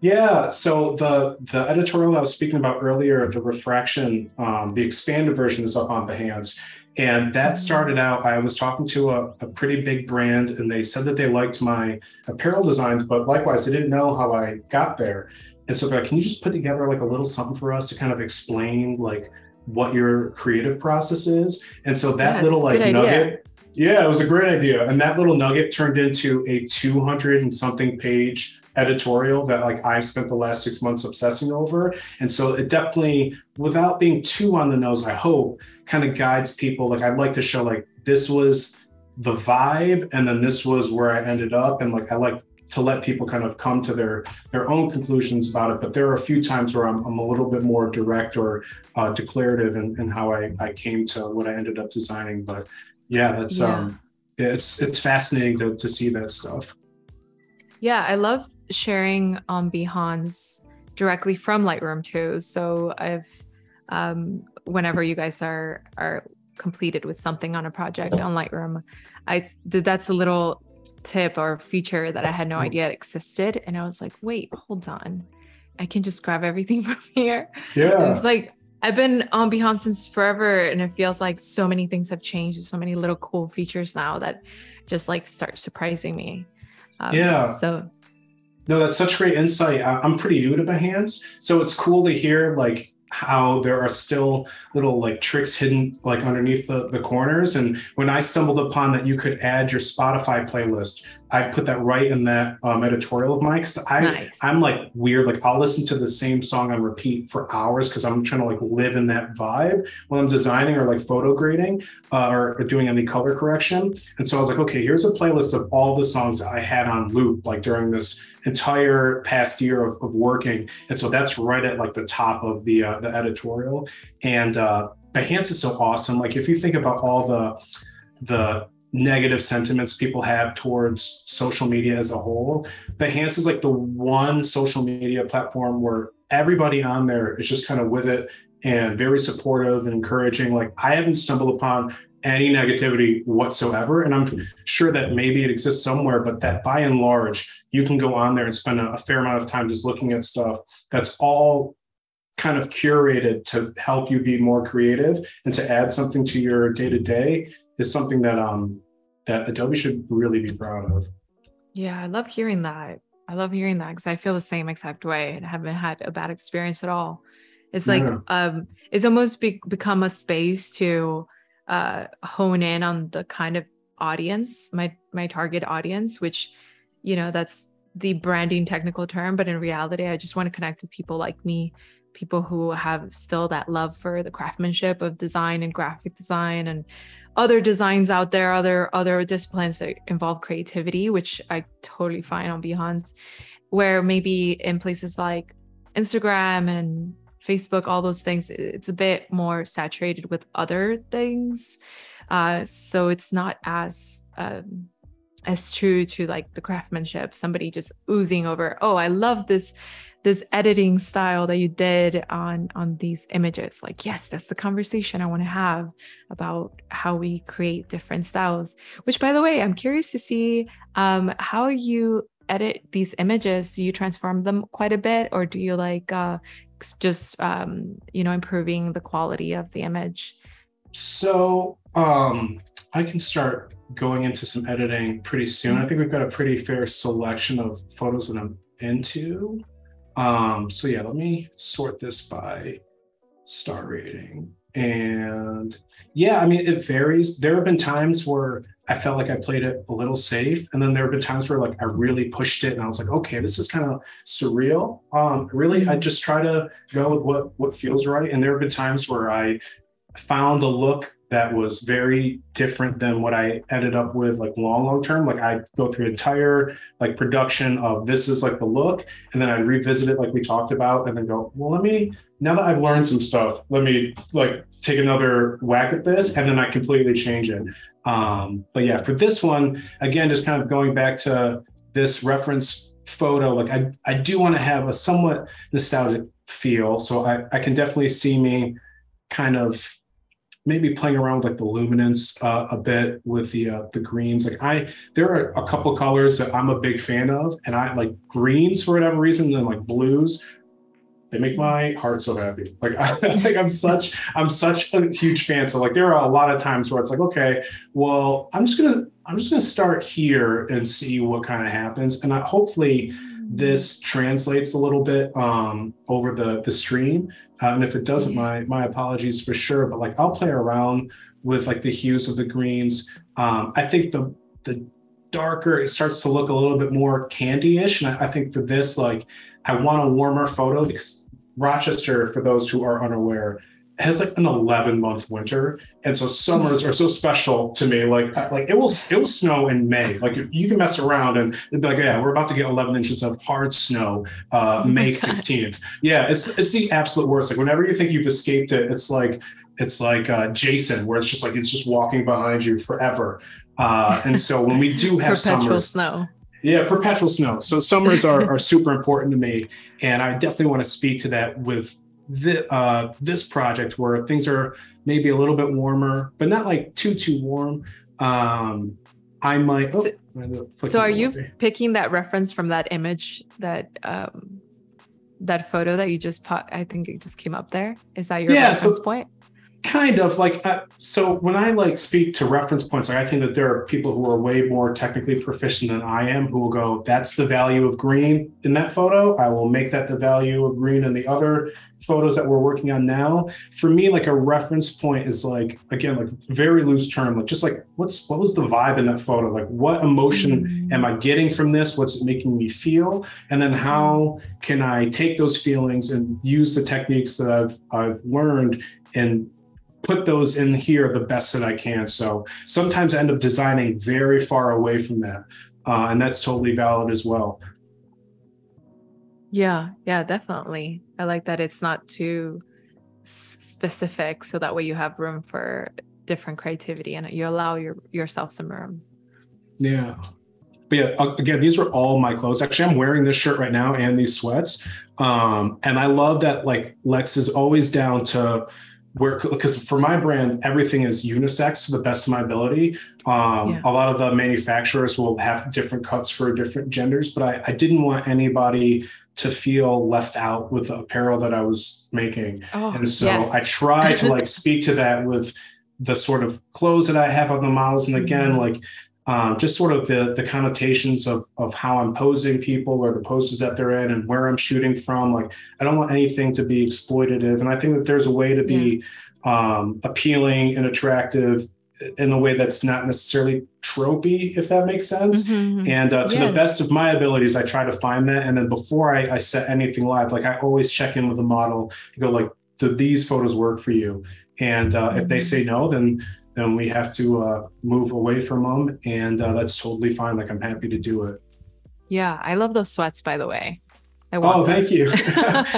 Yeah. So the the editorial I was speaking about earlier, the refraction, um, the expanded version is up on Behance. and that started out, I was talking to a, a, pretty big brand and they said that they liked my apparel designs, but likewise, they didn't know how I got there. And so can you just put together like a little something for us to kind of explain like what your creative process is? And so that yeah, little like nugget, yeah, it was a great idea. And that little nugget turned into a 200 and something page editorial that like I've spent the last six months obsessing over. And so it definitely, without being too on the nose, I hope, kind of guides people. Like I'd like to show like this was the vibe, and then this was where I ended up. And like I like to let people kind of come to their their own conclusions about it. But there are a few times where I'm, I'm a little bit more direct or uh, declarative in, in how I, I came to what I ended up designing. But yeah, that's yeah. um it's it's fascinating to, to see that stuff. Yeah, I love sharing on Behance directly from Lightroom too. So I've um, whenever you guys are are completed with something on a project on Lightroom, I that's a little tip or feature that I had no mm. idea existed, and I was like, wait, hold on, I can just grab everything from here. Yeah, it's like I've been on Behance since forever, and it feels like so many things have changed. So many little cool features now that just like start surprising me. Um, yeah. So no, that's such great insight. I'm pretty new to Behance, so it's cool to hear like how there are still little like tricks hidden like underneath the, the corners. And when I stumbled upon that you could add your Spotify playlist I put that right in that um, editorial of mine because I nice. I'm like weird. Like I'll listen to the same song on repeat for hours because I'm trying to like live in that vibe when I'm designing or like photo grading uh, or, doing any color correction. And so I was like, okay, here's a playlist of all the songs that I had on loop like during this entire past year of, of working. And so that's right at like the top of the uh, the editorial. And uh, Behance is so awesome. Like if you think about all the the negative sentiments people have towards social media as a whole. Behance is like the one social media platform where everybody on there is just kind of with it and very supportive and encouraging. Like I haven't stumbled upon any negativity whatsoever. And I'm sure that maybe it exists somewhere, but that by and large, you can go on there and spend a, a fair amount of time just looking at stuff that's all kind of curated to help you be more creative and to add something to your day to day is something that um that Adobe should really be proud of. Yeah, I love hearing that. I love hearing that because I feel the same exact way and haven't had a bad experience at all. It's like yeah. um it's almost be- become a space to uh hone in on the kind of audience, my my target audience, which you know, that's the branding technical term, but in reality, I just want to connect with people like me people who have still that love for the craftsmanship of design and graphic design and other designs out there, other other disciplines that involve creativity, which I totally find on Behance, where maybe in places like Instagram and Facebook, all those things, it's a bit more saturated with other things. Uh, so it's not as um, as true to like the craftsmanship. Somebody just oozing over. Oh, I love this this editing style that you did on on these images. Like yes that's the conversation i want to have about how we create different styles which by the way i'm curious to see um, how you edit these images. Do you transform them quite a bit or do you like uh, just um, you know improving the quality of the image? So um, i can start going into some editing pretty soon. I think we've got a pretty fair selection of photos that i'm into um, so yeah, let me sort this by star rating. And yeah, I mean, it varies. There have been times where I felt like I played it a little safe. And then there have been times where like I really pushed it and I was like, okay, this is kind of surreal. Um, really, I just try to go with what what feels right. And there have been times where I found a look that was very different than what I ended up with like long, long term. Like I go through entire like production of this is like the look, and then I revisit it like we talked about, and then go, well, let me now that I've learned some stuff, let me like take another whack at this, and then I completely change it. Um, but yeah, for this one, again, just kind of going back to this reference photo, like I I do want to have a somewhat nostalgic feel, so I I can definitely see me kind of maybe playing around with like the luminance uh, a bit with the uh, the greens. Like I, there are a couple colors that I'm a big fan of, and I like greens for whatever reason, and like blues. They make my heart so happy. Like I like I'm such I'm such a huge fan. So like there are a lot of times where it's like, okay, well, I'm just gonna I'm just gonna start here and see what kind of happens, and I, hopefully this translates a little bit um, over the the stream. Uh, and if it doesn't, my my apologies for sure. But like I'll play around with like the hues of the greens. Um, I think the the darker it starts to look a little bit more candy-ish. And I, I think for this, like I want a warmer photo because Rochester, for those who are unaware, has like an 11 month winter and so summers are so special to me like like it will it will snow in may like you can mess around and be like yeah we're about to get 11 inches of hard snow uh may 16th yeah it's it's the absolute worst like whenever you think you've escaped it it's like it's like uh jason where it's just like it's just walking behind you forever uh and so when we do have perpetual summers snow yeah, perpetual snow. So summers are, are super important to me. And I definitely want to speak to that with the, uh, this project where things are maybe a little bit warmer, but not like too too warm. Um, I might. Oh, so, so are you picking that reference from that image that um, that photo that you just put? I think it just came up there. Is that your yeah, reference so, point? kind of like uh, so when i like speak to reference points like i think that there are people who are way more technically proficient than i am who will go that's the value of green in that photo i will make that the value of green in the other photos that we're working on now for me like a reference point is like again like very loose term like just like what's what was the vibe in that photo like what emotion am i getting from this what's it making me feel and then how can i take those feelings and use the techniques that i've i've learned and put those in here the best that I can. So sometimes I end up designing very far away from that. Uh, and that's totally valid as well. Yeah, yeah, definitely. I like that it's not too specific so that way you have room for different creativity and you allow your yourself some room. Yeah. But yeah, again, these are all my clothes. Actually, I'm wearing this shirt right now and these sweats. Um, and I love that like Lex is always down to wear because for my brand everything is unisex to the best of my ability um, yeah. a lot of the manufacturers will have different cuts for different genders but I, I, didn't want anybody to feel left out with the apparel that I was making. Oh, and so yes. I try to like speak to that with the sort of clothes that I have on the models. And again, Mhm. like um, just sort of the the connotations of of how I'm posing people or the poses that they're in and where I'm shooting from. Like I don't want anything to be exploitative. And I think that there's a way to be um, appealing and attractive in a way that's not necessarily tropey, if that makes sense. Mhm. And uh, to the best of my abilities, I try to find that. And then before I, I set anything live, like I always check in with the model and go like, do these photos work for you? And uh, if they Mhm. say no, then then we have to uh, move away from them, and uh, that's totally fine. Like I'm happy to do it. Yeah, I love those sweats, by the way. Oh, them. thank you.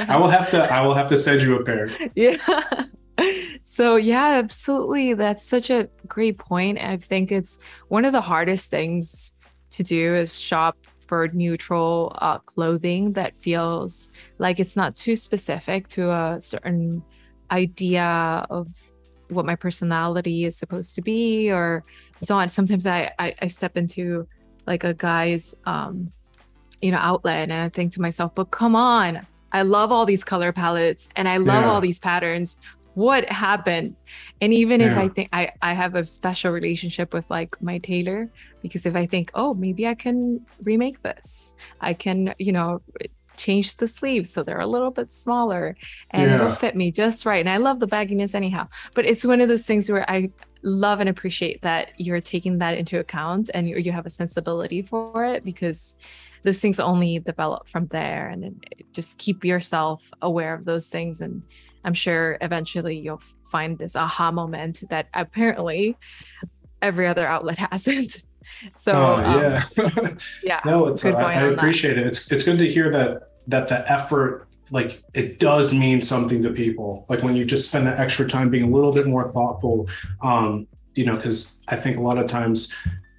I will have to. I will have to send you a pair. yeah. So yeah, absolutely. That's such a great point. I think it's one of the hardest things to do is shop for neutral uh, clothing that feels like it's not too specific to a certain idea of what my personality is supposed to be or so on. Sometimes I, I, I step into like a guy's um you know outlet and I think to myself, but come on, I love all these color palettes and I love Yeah. all these patterns. What happened? And even if I think I, I have a special relationship with like my tailor, because if I think, oh, maybe I can remake this, I can, you know, change the sleeves so they're a little bit smaller and it'll fit me just right. And I love the bagginess anyhow. But it's one of those things where I love and appreciate that you're taking that into account and you, you have a sensibility for it because those things only develop from there and just keep yourself aware of those things and i'm sure eventually you'll find this aha moment that apparently every other outlet hasn't so oh um, yeah. yeah no, it's. good I, on that. appreciate it. It's. It's good to hear that that the effort like it does mean something to people like when you just spend the extra time being a little bit more thoughtful um you know because i think a lot of times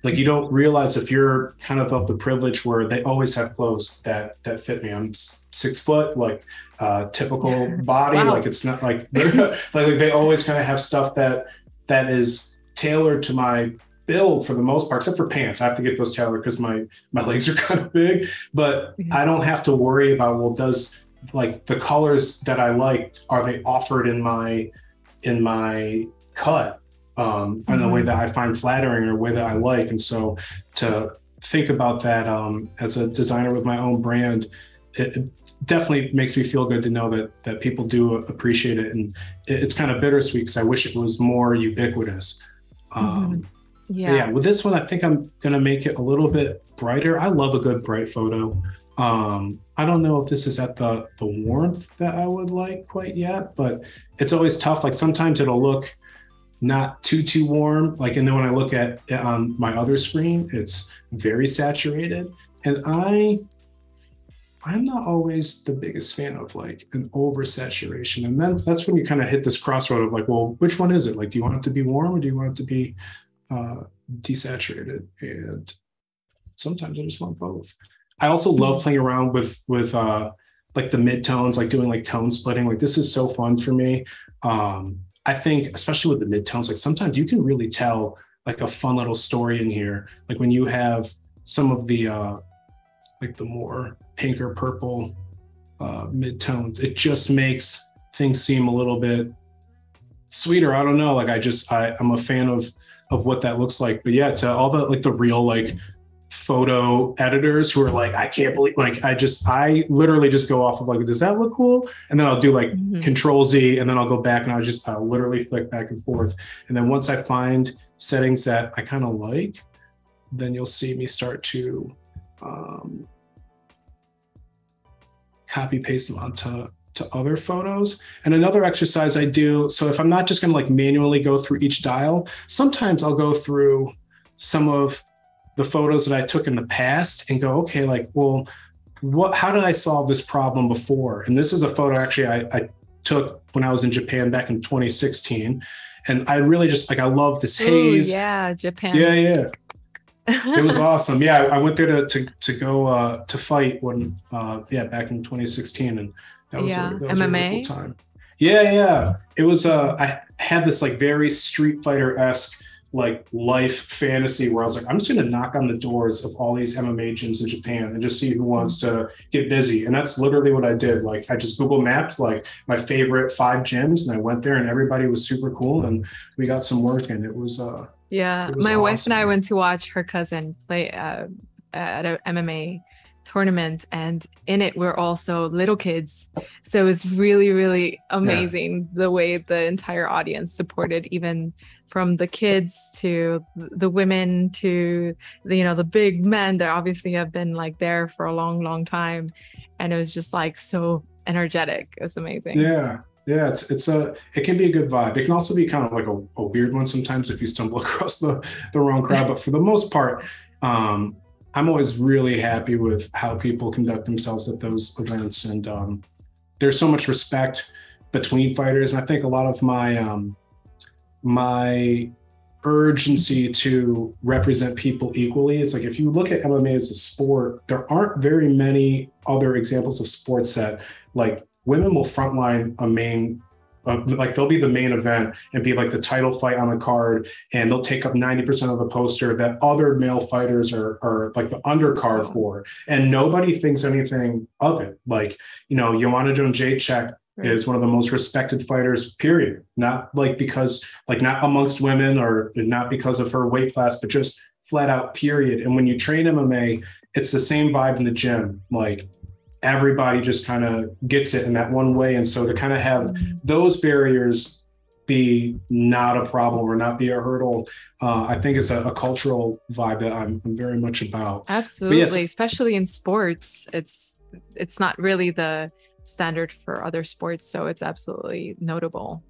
like you don't realize if you're kind of of the privilege where they always have clothes that that fit me. I'm six foot like uh typical body. Wow. like it's not like like they always kind of have stuff that that is tailored to my build for the most part except for pants. I have to get those tailored because my my legs are kind of big. But Yeah. i don't have to worry about well does like the colors that i like are they offered in my in my cut um in a way that i find flattering or a way that i like and so to think about that um as a designer with my own brand it, it definitely makes me feel good to know that that people do appreciate it and it, it's kind of bittersweet because i wish it was more ubiquitous um but yeah, yeah. with this one, I think I'm gonna make it a little bit brighter. I love a good bright photo. Um, I don't know if this is at the the warmth that I would like quite yet, but it's always tough. Like sometimes it'll look not too too warm. Like and then when I look at it on my other screen, it's very saturated. And I I'm not always the biggest fan of like an oversaturation. And then that's when you kind of hit this crossroad of like, well, which one is it? Like, do you want it to be warm or do you want it to be uh, desaturated? And sometimes I just want both. I also love playing around with with uh, like the midtones, like doing like tone splitting. Like this is so fun for me. Um, I think, especially with the midtones, like sometimes you can really tell like a fun little story in here. Like when you have some of the uh, like the more pink or purple uh, midtones, it just makes things seem a little bit sweeter. I don't know. Like I just I, I'm a fan of of what that looks like. But yeah, to all the like the real like photo editors who are like, I can't believe like I just I literally just go off of like, does that look cool? And then I'll do like Mhm. control Z and then I'll go back and I'll just I'll literally flick back and forth. And then once I find settings that I kind of like, then you'll see me start to um, copy paste them onto to other photos. And another exercise I do, so if I'm not just gonna like manually go through each dial, sometimes I'll go through some of the photos that I took in the past and go, okay, like, well, what how did I solve this problem before? And this is a photo actually I, I took when I was in Japan back in 2016. And I really just like I love this Ooh, haze. yeah japan yeah, yeah it was awesome. Yeah, I I went there to to, to go uh, to fight when uh, yeah back in 2016, and that was, Yeah, a, that was a really MMA? cool time. Yeah, yeah. It was. Uh, I had this like very Street Fighter esque like life fantasy where I was like, I'm just going to knock on the doors of all these MMA gyms in Japan and just see who wants to get busy. And that's literally what I did. Like I just Google mapped like my favorite five gyms and I went there and everybody was super cool and we got some work and it was, uh, yeah, it was my wife and I went to watch her cousin play uh, at a MMA tournament, and in it we're also little kids. So it was really, really amazing the way the entire audience supported, even from the kids to the women to the you know the big men that obviously have been like there for a long, long time, and it was just like so energetic. It was amazing. Yeah. Yeah, it's it's a it can be a good vibe. It can also be kind of like a, a weird one sometimes if you stumble across the the wrong crowd. But for the most part, um, I'm always really happy with how people conduct themselves at those events, and um, there's so much respect between fighters. And I think a lot of my um, my urgency to represent people equally. It's like if you look at MMA as a sport, there aren't very many other examples of sports that like women will frontline a main uh, like they'll be the main event and be like the title fight on the card and they'll take up 90% of the poster that other male fighters are, are like the undercard for and nobody thinks anything of it like you know Joanna Joan Jacek. Is one of the most respected fighters period. Not like because like not amongst women or not because of her weight class but just flat out period. And when you train mma it's the same vibe in the gym. Like everybody just kind of gets it in that one way. And so to kind of have those barriers be not a problem or not be a hurdle uh, i think it's a, a cultural vibe that I'm, I'm very much about. Absolutely, especially in sports, it's it's not really the standard for other sports, so it's absolutely notable.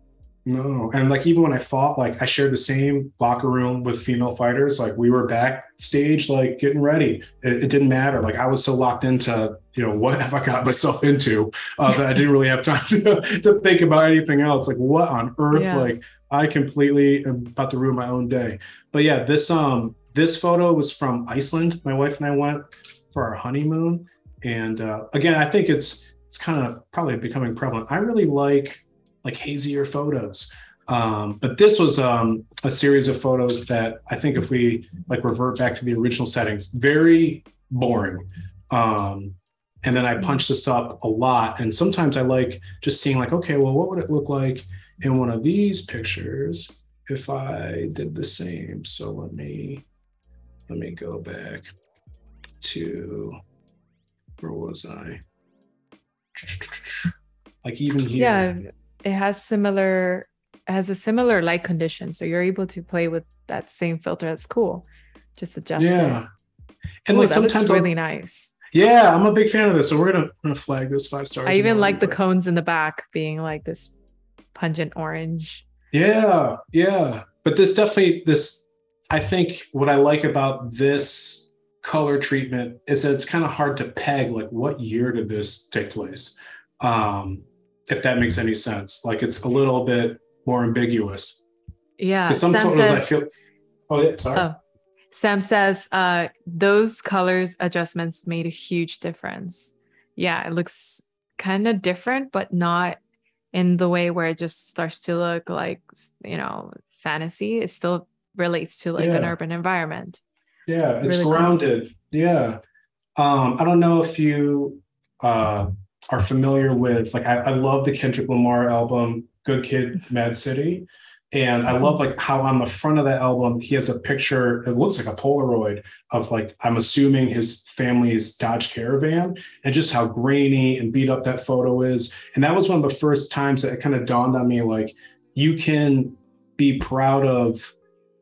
No, and like even when I fought, like I shared the same locker room with female fighters. Like we were backstage, like getting ready. It, it didn't matter. Like I was so locked into, you know, what have I got myself into uh, that I didn't really have time to, to think about anything else. Like what on earth? Yeah. Like I completely am about to ruin my own day. But yeah, this um this photo was from Iceland. My wife and I went for our honeymoon, and uh, again, I think it's it's kind of probably becoming prevalent. I really like like hazier photos. Um, but this was um, a series of photos that I think if we like revert back to the original settings, very boring. Um, and then I punch this up a lot. And sometimes I like just seeing like, okay, well, what would it look like in one of these pictures if I did the same? So let me let me go back to where was I? Like even here. Yeah, it has similar it has a similar light condition, so you're able to play with that same filter. That's cool. Just adjust Yeah. it. And Ooh, like sometimes I'll- really nice. Yeah, I'm a big fan of this. So we're gonna, we're gonna flag this five stars. I even like the cones in the back being like this pungent orange. Yeah, yeah. But this definitely this I think what I like about this color treatment is that it's kind of hard to peg like what year did this take place? Um, if that makes any sense. Like it's a little bit more ambiguous. Yeah. Some Sam photos I feel Oh yeah, sorry. Oh, Sam says uh, those colors adjustments made a huge difference. Yeah, it looks kind of different, but not in the way where it just starts to look like you know fantasy. It still relates to like an urban environment. Yeah, it's Really cool. grounded. Yeah. Um, I don't know if you uh, are familiar with like I, I love the Kendrick Lamar album Good Kid, Mad City. And I love like how on the front of that album he has a picture, it looks like a Polaroid of like I'm assuming his family's Dodge Caravan and just how grainy and beat up that photo is. And that was one of the first times that it kind of dawned on me like you can be proud of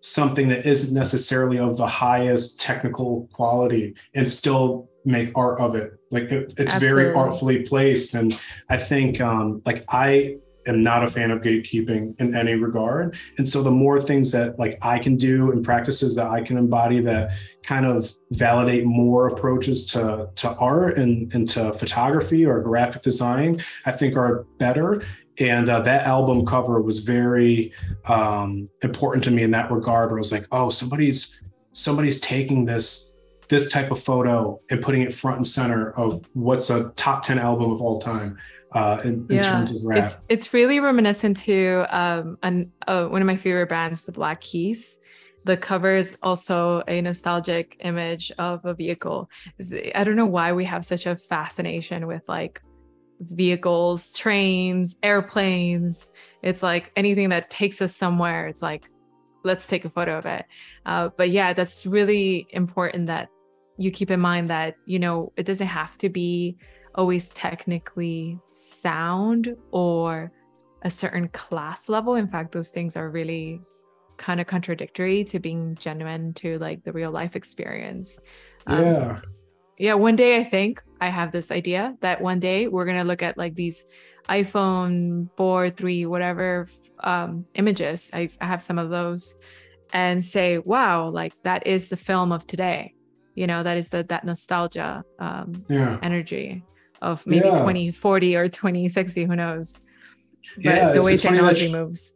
something that isn't necessarily of the highest technical quality and still make art of it. Like it, it's very artfully placed. And i think um like i am not a fan of gatekeeping in any regard. And so the more things that like i can do and practices that i can embody that kind of validate more approaches to to art and, and to photography or graphic design i think are better and uh, that album cover was very um, important to me in that regard where i was like oh somebody's somebody's taking this this type of photo and putting it front and center of what's a top 10 album of all time uh, in, in Yeah, terms of rap It's it's really reminiscent to um an uh, one of my favorite bands, the Black Keys. the cover is also a nostalgic image of a vehicle. I don't know why we have such a fascination with like vehicles, trains, airplanes. It's like anything that takes us somewhere. It's like, let's take a photo of it. Uh, but yeah, that's really important that you keep in mind that, you know, it doesn't have to be always technically sound or a certain class level. In fact, those things are really kind of contradictory to being genuine to like the real life experience. Um, yeah. Yeah. One day I think I have this idea that one day we're going to look at like these iPhone 4, 3, whatever um, images. I, I have some of those and say, wow, like that is the film of today. You know, that is the that nostalgia um, yeah. energy of maybe yeah. 2040 or 2060, who knows? But yeah, the way technology moves.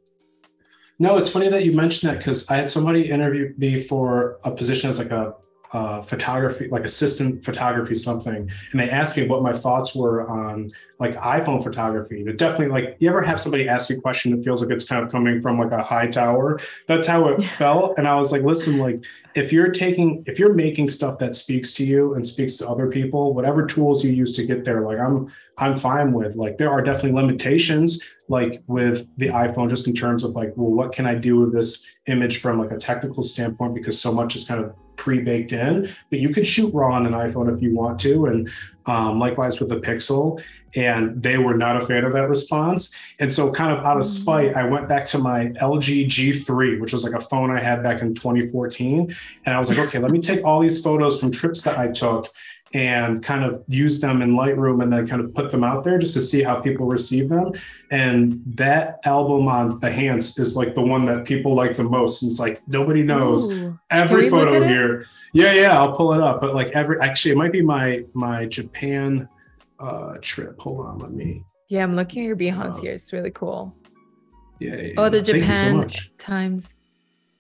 No, it's funny that you mentioned that because I had somebody interview me for a position as like a uh, photography, like assistant photography, something, and they asked me what my thoughts were on like iPhone photography. But definitely, like, you ever have somebody ask you a question that feels like it's kind of coming from like a high tower? That's how it felt. And I was like, listen, like, if you're taking, if you're making stuff that speaks to you and speaks to other people, whatever tools you use to get there, like, I'm, I'm fine with. Like, there are definitely limitations, like with the iPhone, just in terms of like, well, what can I do with this image from like a technical standpoint? Because so much is kind of pre-baked in, but you could shoot raw on an iPhone if you want to. And um, likewise with the Pixel. And they were not a fan of that response. And so, kind of out of mm. spite, I went back to my LG G3, which was like a phone I had back in 2014. And I was like, okay, let me take all these photos from trips that I took and kind of use them in Lightroom and then kind of put them out there just to see how people receive them. And that album on Behance is like the one that people like the most. And it's like nobody knows Ooh. every photo here. Yeah, yeah, I'll pull it up. But like every actually it might be my my Japan uh trip. Hold on, let me Yeah, I'm looking at your Behance uh, here. It's really cool. Yeah, yeah. Oh, the Japan so times.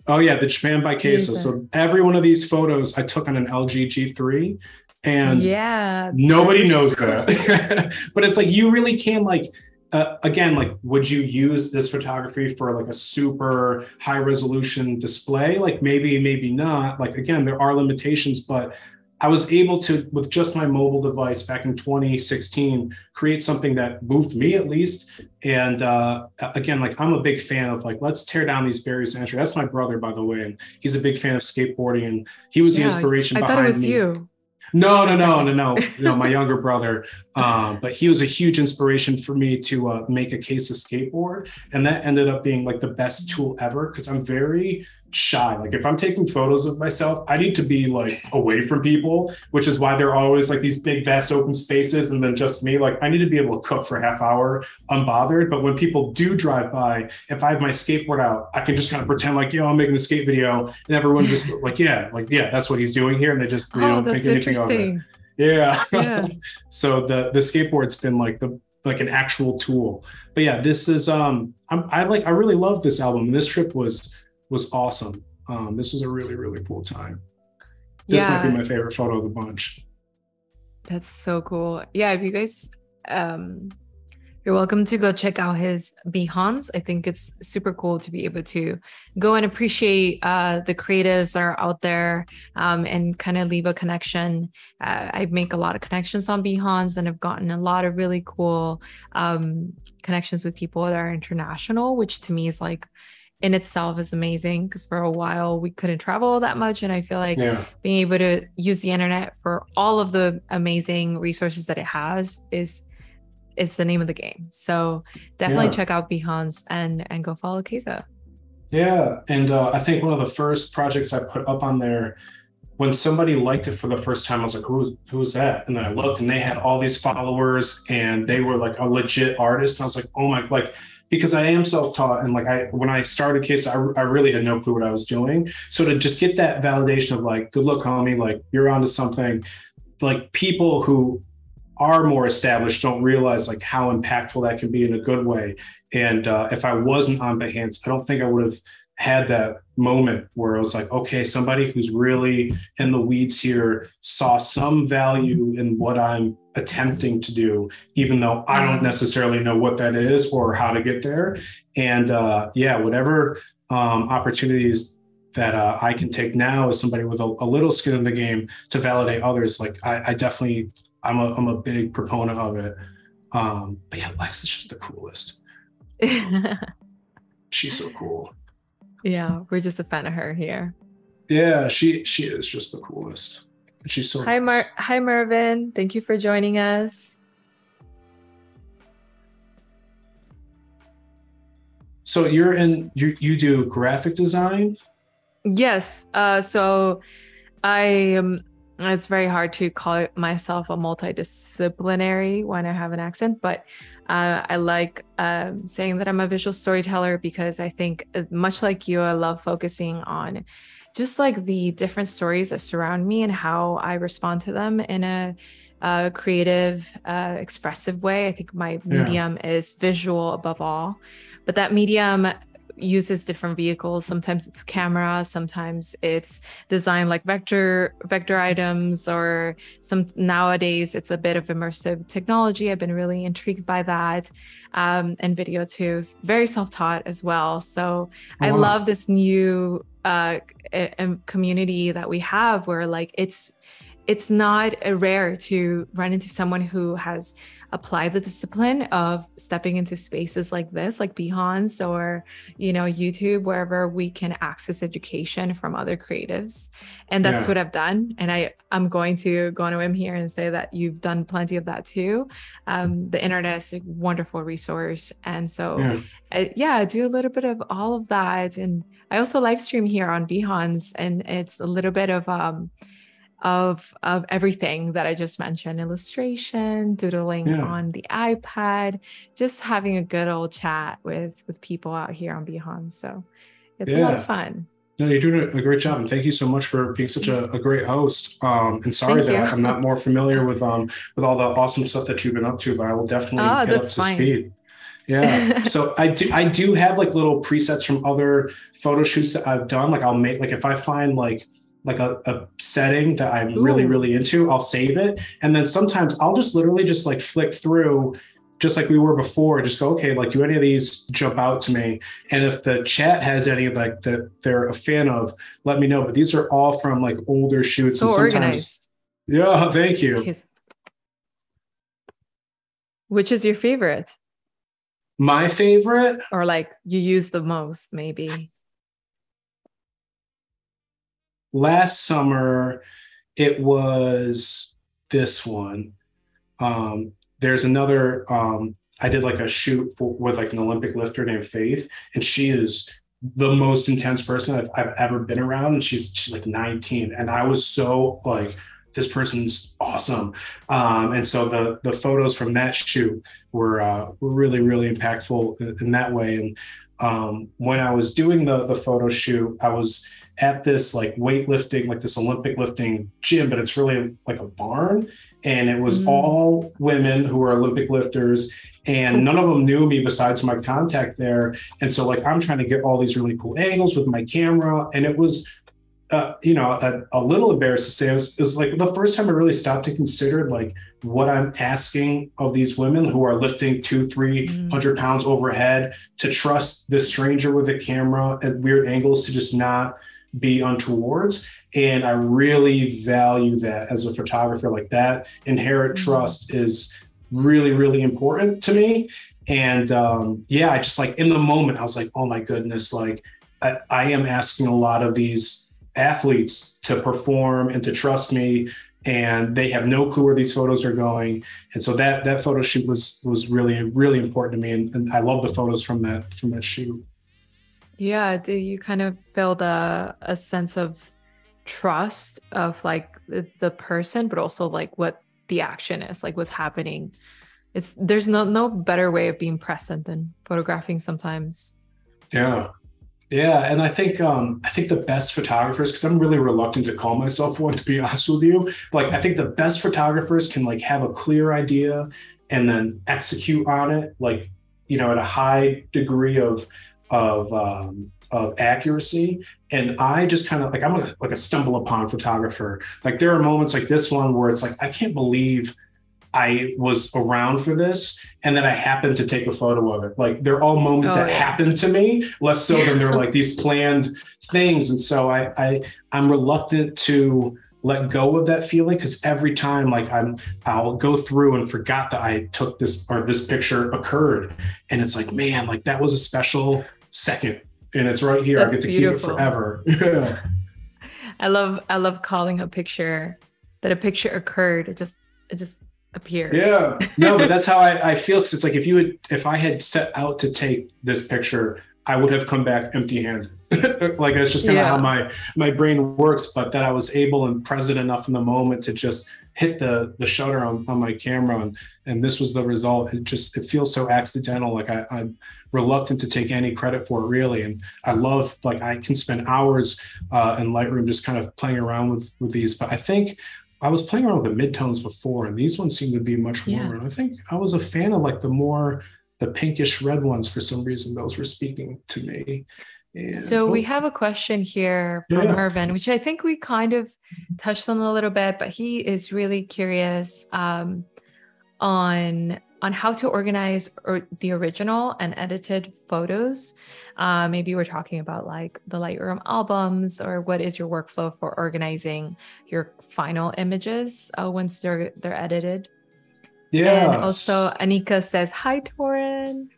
Oh yeah, the Japan by Kesa. So every one of these photos I took on an LG G3 and yeah nobody knows that but it's like you really can like uh, again like would you use this photography for like a super high resolution display? Like maybe maybe not. Like again there are limitations but i was able to with just my mobile device back in 2016 create something that moved me at least. And uh, again like i'm a big fan of like let's tear down these barriers to entry. That's my brother by the way and he's a big fan of skateboarding and he was yeah, the inspiration I behind thought it was me. you no, no, no, no, no, no. My younger brother, um, but he was a huge inspiration for me to uh, make a Kesa skateboard, and that ended up being like the best tool ever because I'm very shy. Like if I'm taking photos of myself, I need to be like away from people, which is why there are always like these big, vast open spaces and then just me. Like I need to be able to cook for a half hour unbothered. But when people do drive by, if I have my skateboard out, I can just kind of pretend like, yo, I'm making a skate video. And everyone just like, yeah, like, yeah, that's what he's doing here. And they just, they oh, don't think anything of it. Yeah. yeah. so the the skateboard's been like the like an actual tool. But yeah, this is um I'm, I like I really love this album. This trip was was awesome. Um, this was a really, really cool time. This yeah. might be my favorite photo of the bunch. That's so cool. Yeah, if you guys um you're welcome to go check out his Behance. I think it's super cool to be able to go and appreciate uh, the creatives that are out there um, and kind of leave a connection. Uh, I make a lot of connections on Behance and I've gotten a lot of really cool um, connections with people that are international, which to me is like in itself is amazing because for a while we couldn't travel that much and i feel like yeah. being able to use the internet for all of the amazing resources that it has is is the name of the game so definitely yeah. check out behance and and go follow Kesa. yeah and uh, i think one of the first projects i put up on there when somebody liked it for the first time, I was like, who's who's that? And then I looked and they had all these followers and they were like a legit artist. And I was like, oh my, like because I am self-taught and like I when I started Kesa I, I really had no clue what I was doing. So to just get that validation of like good luck homie like you're onto something like people who are more established don't realize like how impactful that can be in a good way. And uh, if I wasn't on Behance, I don't think I would have had that moment where I was like, okay, somebody who's really in the weeds here saw some value in what I'm attempting to do, even though I don't necessarily know what that is or how to get there. And uh, yeah, whatever um, opportunities that uh, I can take now as somebody with a, a, little skin in the game to validate others. Like I, I definitely, I'm a, I'm a big proponent of it. Um, but yeah, Lex is just the coolest. She's so cool. Yeah, we're just a fan of her here. Yeah, she she is just the coolest. She's so Hi Mar Hi Mervin. Thank you for joining us. So you're in you you do graphic design? Yes. Uh so I um it's very hard to call myself a multidisciplinary when I have an accent, but uh, I like um, saying that I'm a visual storyteller because I think, uh, much like you, I love focusing on just like the different stories that surround me and how I respond to them in a, a creative, uh, expressive way. I think my medium yeah. is visual above all, but that medium uses different vehicles. Sometimes it's camera sometimes it's design like vector vector items or some nowadays it's a bit of immersive technology. I've been really intrigued by that um, and video too. Is very self-taught as well. So wow. i love this new uh, community that we have where like it's it's not rare to run into someone who has apply the discipline of stepping into spaces like this, like Behance or, you know, YouTube, wherever we can access education from other creatives. And that's yeah. what I've done. And I, I'm going to go on a whim here and say that you've done plenty of that too. Um, the internet is a wonderful resource. And so, yeah. I, yeah, I do a little bit of all of that. And I also live stream here on Behance and it's a little bit of, um, of of everything that I just mentioned illustration doodling yeah. on the iPad just having a good old chat with with people out here on Behance so it's yeah. a lot of fun no, you're doing a great job, and thank you so much for being such a, a great host. Um, and sorry thank that you. I'm not more familiar with um with all the awesome stuff that you've been up to, but I will definitely oh, get up to fine. speed. Yeah. so I do I do have like little presets from other photo shoots that I've done. Like I'll make like if I find like like a, a setting that I'm Ooh. really, really into, I'll save it. And then sometimes I'll just literally just like flick through just like we were before, just go, okay, like do any of these jump out to me? And if the chat has any like that they're a fan of, let me know. But these are all from like older shoots. So organized. Yeah, thank you. Which is your favorite? My favorite? Or like you use the most, maybe last summer it was this one. Um, there's another. Um, I did like a shoot for, with like an Olympic lifter named Faith, and she is the most intense person I've, I've ever been around. And she's she's like 19, and I was so like this person's awesome. Um, and so the the photos from that shoot were uh, really really impactful in, in that way. And um, when I was doing the the photo shoot, I was at this like weightlifting, like this Olympic lifting gym, but it's really like a barn. And it was mm. all women who were Olympic lifters, and none of them knew me besides my contact there. And so, like, I'm trying to get all these really cool angles with my camera, and it was uh, you know, a, a, little embarrassed to say it was, it was, like the first time I really stopped to consider like what I'm asking of these women who are lifting two, three hundred mm. pounds overhead to trust this stranger with a camera at weird angles to just not be untowards. And I really value that as a photographer. Like that inherent mm. trust is really, really important to me. And um, yeah, I just like in the moment, I was like, oh my goodness, like I, I am asking a lot of these athletes to perform and to trust me and they have no clue where these photos are going. And so that that photo shoot was was really really important to me and, and i love the photos from that from that shoot. Yeah do you kind of build a, a sense of trust of like the, the person but also like what the action is like what's happening. It's there's no no better way of being present than photographing sometimes. Yeah yeah, and I think um, I think the best photographers, because I'm really reluctant to call myself one, to be honest with you. Like I think the best photographers can like have a clear idea and then execute on it, like you know, at a high degree of of um, of accuracy. And I just kind of like I'm a, like a stumble upon photographer. Like there are moments like this one where it's like I can't believe I was around for this and then I happened to take a photo of it. Like they're all moments oh, that yeah. happened to me, less so than they're like these planned things. And so I, I I'm reluctant to let go of that feeling because every time like I'm I'll go through and forgot that I took this or this picture occurred. And it's like, man, like that was a special second. And it's right here. That's I get to beautiful. keep it forever. yeah. I love I love calling a picture that a picture occurred. It just it just appeared. Yeah. No, but that's how I, I feel because it's like if you had if I had set out to take this picture, I would have come back empty handed. like that's just kind of yeah. how my my brain works. But that I was able and present enough in the moment to just hit the the shutter on, on my camera and and this was the result. It just it feels so accidental. Like I, I'm reluctant to take any credit for it really. And I love like I can spend hours uh, in Lightroom just kind of playing around with with these. But I think I was playing around with the midtones before, and these ones seem to be much warmer. Yeah. I think I was a fan of like the more the pinkish red ones for some reason. Those were speaking to me. And, so oh, we have a question here from yeah. Mervin, which I think we kind of touched on a little bit, but he is really curious um, on on how to organize or the original and edited photos. Uh, maybe we're talking about like the Lightroom albums, or what is your workflow for organizing your final images uh, once they're they're edited. Yeah. And also, Anika says, "Hi, Toren."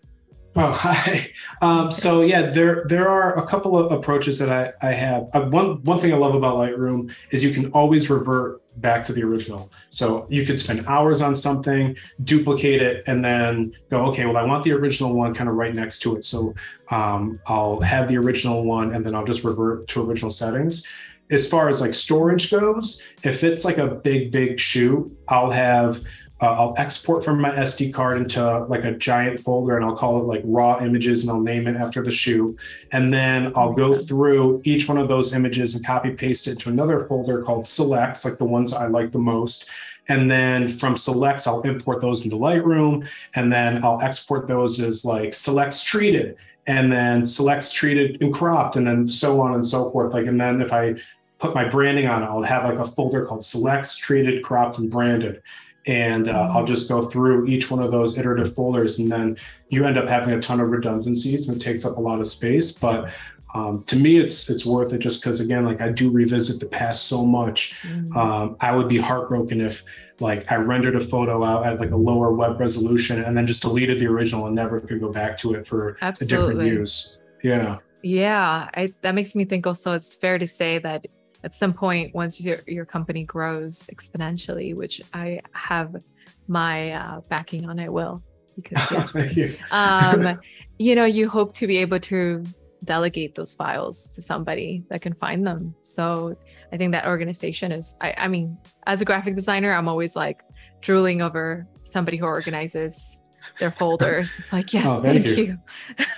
Oh, hi. Um, so yeah, there there are a couple of approaches that I I have. Uh, one one thing I love about Lightroom is you can always revert back to the original. So you could spend hours on something, duplicate it, and then go, okay, well, I want the original one kind of right next to it. So um, I'll have the original one, and then I'll just revert to original settings. As far as like storage goes, if it's like a big big shoot, I'll have uh, I'll export from my SD card into like a giant folder and I'll call it like raw images and I'll name it after the shoe. And then I'll go through each one of those images and copy paste it to another folder called selects, like the ones I like the most. And then from selects, I'll import those into Lightroom and then I'll export those as like selects treated and then selects treated and cropped and then so on and so forth. Like, and then if I put my branding on it, I'll have like a folder called selects treated, cropped, and branded and uh, I'll just go through each one of those iterative folders, and then you end up having a ton of redundancies, and it takes up a lot of space. But um, to me, it's it's worth it just because again, like I do revisit the past so much. Mm-hmm. Um, I would be heartbroken if like I rendered a photo out at like a lower web resolution and then just deleted the original and never could go back to it for Absolutely. a different use. Yeah. Yeah, I, that makes me think also it's fair to say that at some point once your, your company grows exponentially which i have my uh, backing on it will because yes you. um, you know you hope to be able to delegate those files to somebody that can find them so i think that organization is i, I mean as a graphic designer i'm always like drooling over somebody who organizes their folders it's like yes oh, thank, thank you,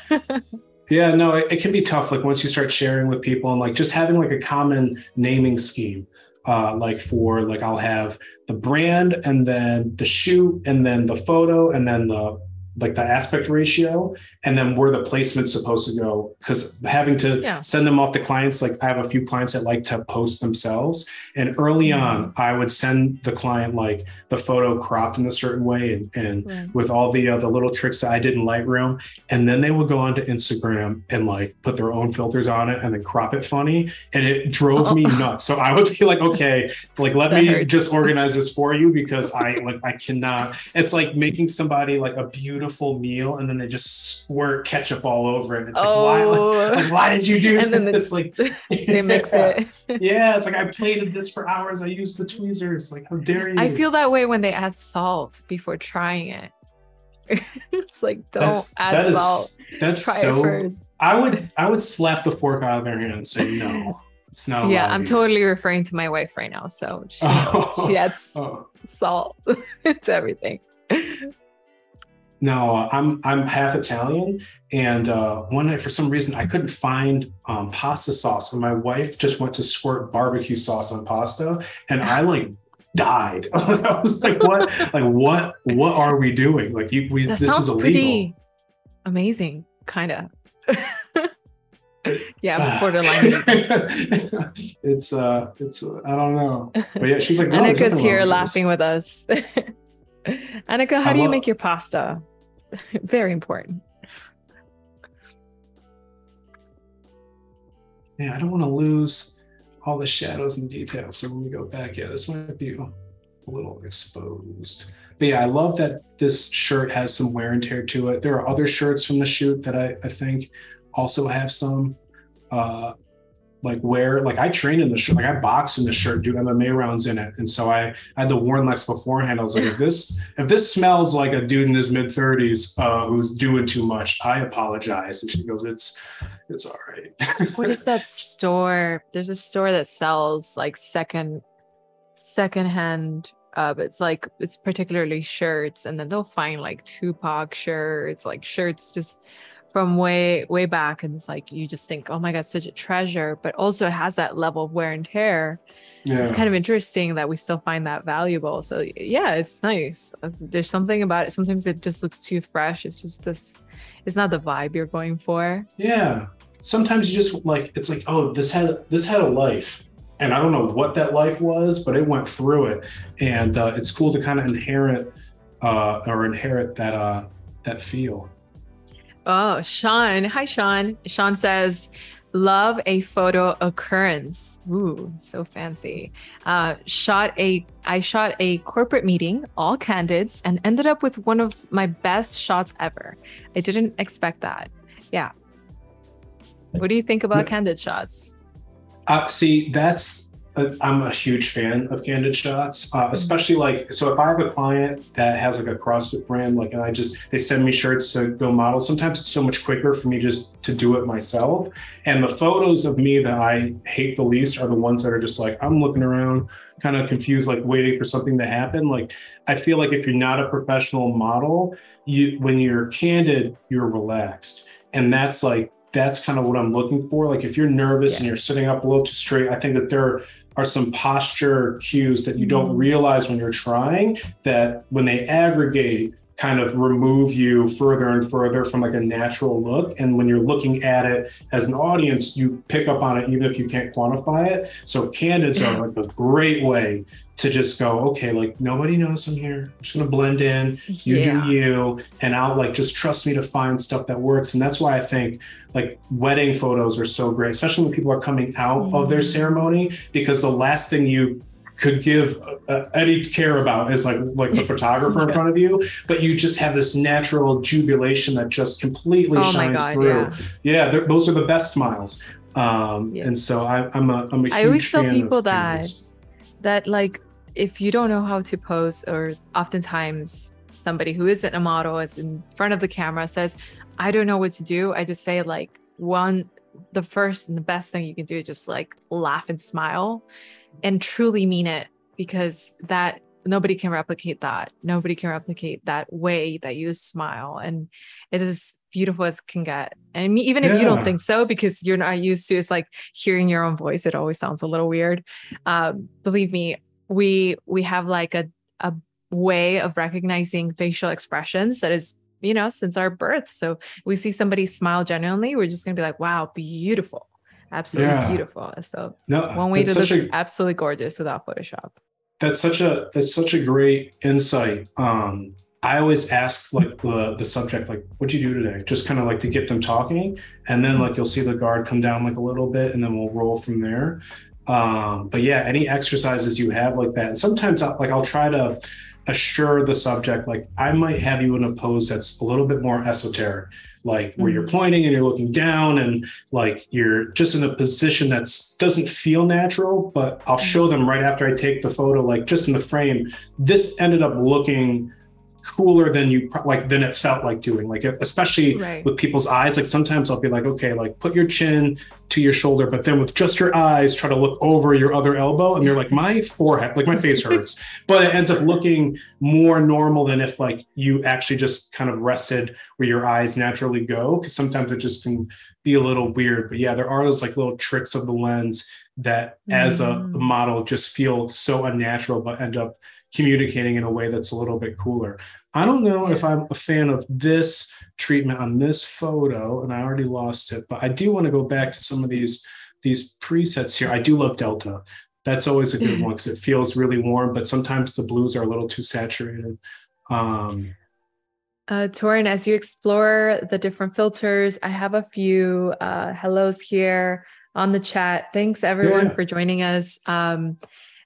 you. Yeah, no, it, it, can be tough. Like once you start sharing with people and like just having like a common naming scheme. Uh, like for like I'll have the brand and then the shoot and then the photo and then the like the aspect ratio and then where the placement's supposed to go because having to yeah. send them off to clients like i have a few clients that like to post themselves and early mm-hmm. on i would send the client like the photo cropped in a certain way and, and right. with all the uh, the little tricks that i did in lightroom and then they would go onto instagram and like put their own filters on it and then crop it funny and it drove oh. me nuts so i would be like okay like let me hurts. just organize this for you because i like i cannot it's like making somebody like a beautiful beautiful meal and then they just squirt ketchup all over it. It's oh. like, why, like, oh. like, why did you do and this? Then like they mix it. yeah, it's like I plated this for hours. I used the tweezers. Like, how dare you? I feel that way when they add salt before trying it. it's like don't that's, add that is, salt. That's Try so. I would I would slap the fork out of their hand and say no. It's not. Yeah, I'm totally referring to my wife right now. So she, oh. she adds oh. salt. it's everything. No, I'm I'm half Italian, and uh, one night for some reason I couldn't find um, pasta sauce, and my wife just went to squirt barbecue sauce on pasta, and I like died. I was like, "What? like what? What are we doing? Like, you, we that this is illegal." amazing, kind of. yeah, borderline. it's uh, it's uh, I don't know, but yeah, she's like, no, Annika's here laughing with us. Annika, how do you make your pasta? Very important. Yeah, I don't want to lose all the shadows and details. So when we go back, yeah, this might be a little exposed. But yeah, I love that this shirt has some wear and tear to it. There are other shirts from the shoot that I, I think also have some uh, like wear like I train in the shirt, like I box in the shirt, do MMA rounds in it. And so I, I had to warn Lex beforehand. I was like, if this if this smells like a dude in his mid 30s uh, who's doing too much, I apologize. And she goes, It's it's all right. what is that store? There's a store that sells like second secondhand uh, it's like it's particularly shirts and then they'll find like Tupac shirts, like shirts just from way way back and it's like you just think oh my god such a treasure but also it has that level of wear and tear. Yeah. it's kind of interesting that we still find that valuable. So yeah it's nice. There's something about it. Sometimes it just looks too fresh. It's just this it's not the vibe you're going for. Yeah. Sometimes you just like it's like oh this had this had a life and i don't know what that life was but it went through it. And uh, it's cool to kind of inherit uh, or inherit that uh, that feel Oh, Sean. Hi, Sean. Sean says, love a photo occurrence. Ooh, so fancy. Uh, shot a I shot a corporate meeting, all candids, and ended up with one of my best shots ever. I didn't expect that. Yeah. What do you think about candid shots? Uh, see, that's I'm a huge fan of candid shots, uh, mm-hmm. especially like so if I have a client that has like a CrossFit brand, like and I just they send me shirts to go model. Sometimes it's so much quicker for me just to do it myself. And the photos of me that I hate the least are the ones that are just like I'm looking around, kind of confused, like waiting for something to happen. Like I feel like if you're not a professional model, you when you're candid, you're relaxed, and that's like that's kind of what I'm looking for. Like if you're nervous yes. and you're sitting up a little too straight, I think that there are some posture cues that you don't mm-hmm. realize when you're trying that when they aggregate kind of remove you further and further from like a natural look and when you're looking at it as an audience you pick up on it even if you can't quantify it so candids are like a great way to just go okay like nobody knows i'm here i'm just gonna blend in you yeah. do you and i'll like just trust me to find stuff that works and that's why i think like wedding photos are so great especially when people are coming out mm-hmm. of their mm-hmm. ceremony because the last thing you could give uh, any care about is like like the photographer yeah. in front of you, but you just have this natural jubilation that just completely oh shines God, through. Yeah, yeah those are the best smiles. Um, yes. And so I, am a I'm a I always tell people that that like if you don't know how to pose, or oftentimes somebody who isn't a model is in front of the camera says, "I don't know what to do." I just say like one the first and the best thing you can do is just like laugh and smile and truly mean it because that nobody can replicate that. Nobody can replicate that way that you smile. And it is beautiful as can get. And even if yeah. you don't think so, because you're not used to it's like hearing your own voice, it always sounds a little weird. Um, believe me, we we have like a a way of recognizing facial expressions that is you know since our birth so we see somebody smile genuinely we're just gonna be like wow beautiful absolutely yeah. beautiful. So no, one way to look a, absolutely gorgeous without Photoshop. That's such a that's such a great insight. Um, I always ask like the the subject like, "What'd you do today?" Just kind of like to get them talking, and then like you'll see the guard come down like a little bit, and then we'll roll from there. Um, but yeah, any exercises you have like that, and sometimes I'll, like I'll try to assure the subject like I might have you in a pose that's a little bit more esoteric like where you're mm-hmm. pointing and you're looking down and like you're just in a position that doesn't feel natural but i'll show them right after i take the photo like just in the frame this ended up looking cooler than you like than it felt like doing like especially right. with people's eyes like sometimes i'll be like okay like put your chin to your shoulder but then with just your eyes try to look over your other elbow and you're like my forehead like my face hurts but it ends up looking more normal than if like you actually just kind of rested where your eyes naturally go because sometimes it just can be a little weird but yeah there are those like little tricks of the lens that as a, a mm. model just feel so unnatural but end up communicating in a way that's a little bit cooler. I don't know if I'm a fan of this treatment on this photo, and I already lost it, but I do want to go back to some of these these presets here. I do love Delta. That's always a good one because it feels really warm, but sometimes the blues are a little too saturated. Um, uh, Toren, as you explore the different filters, I have a few uh, hellos here on the chat. Thanks everyone yeah. for joining us. Um,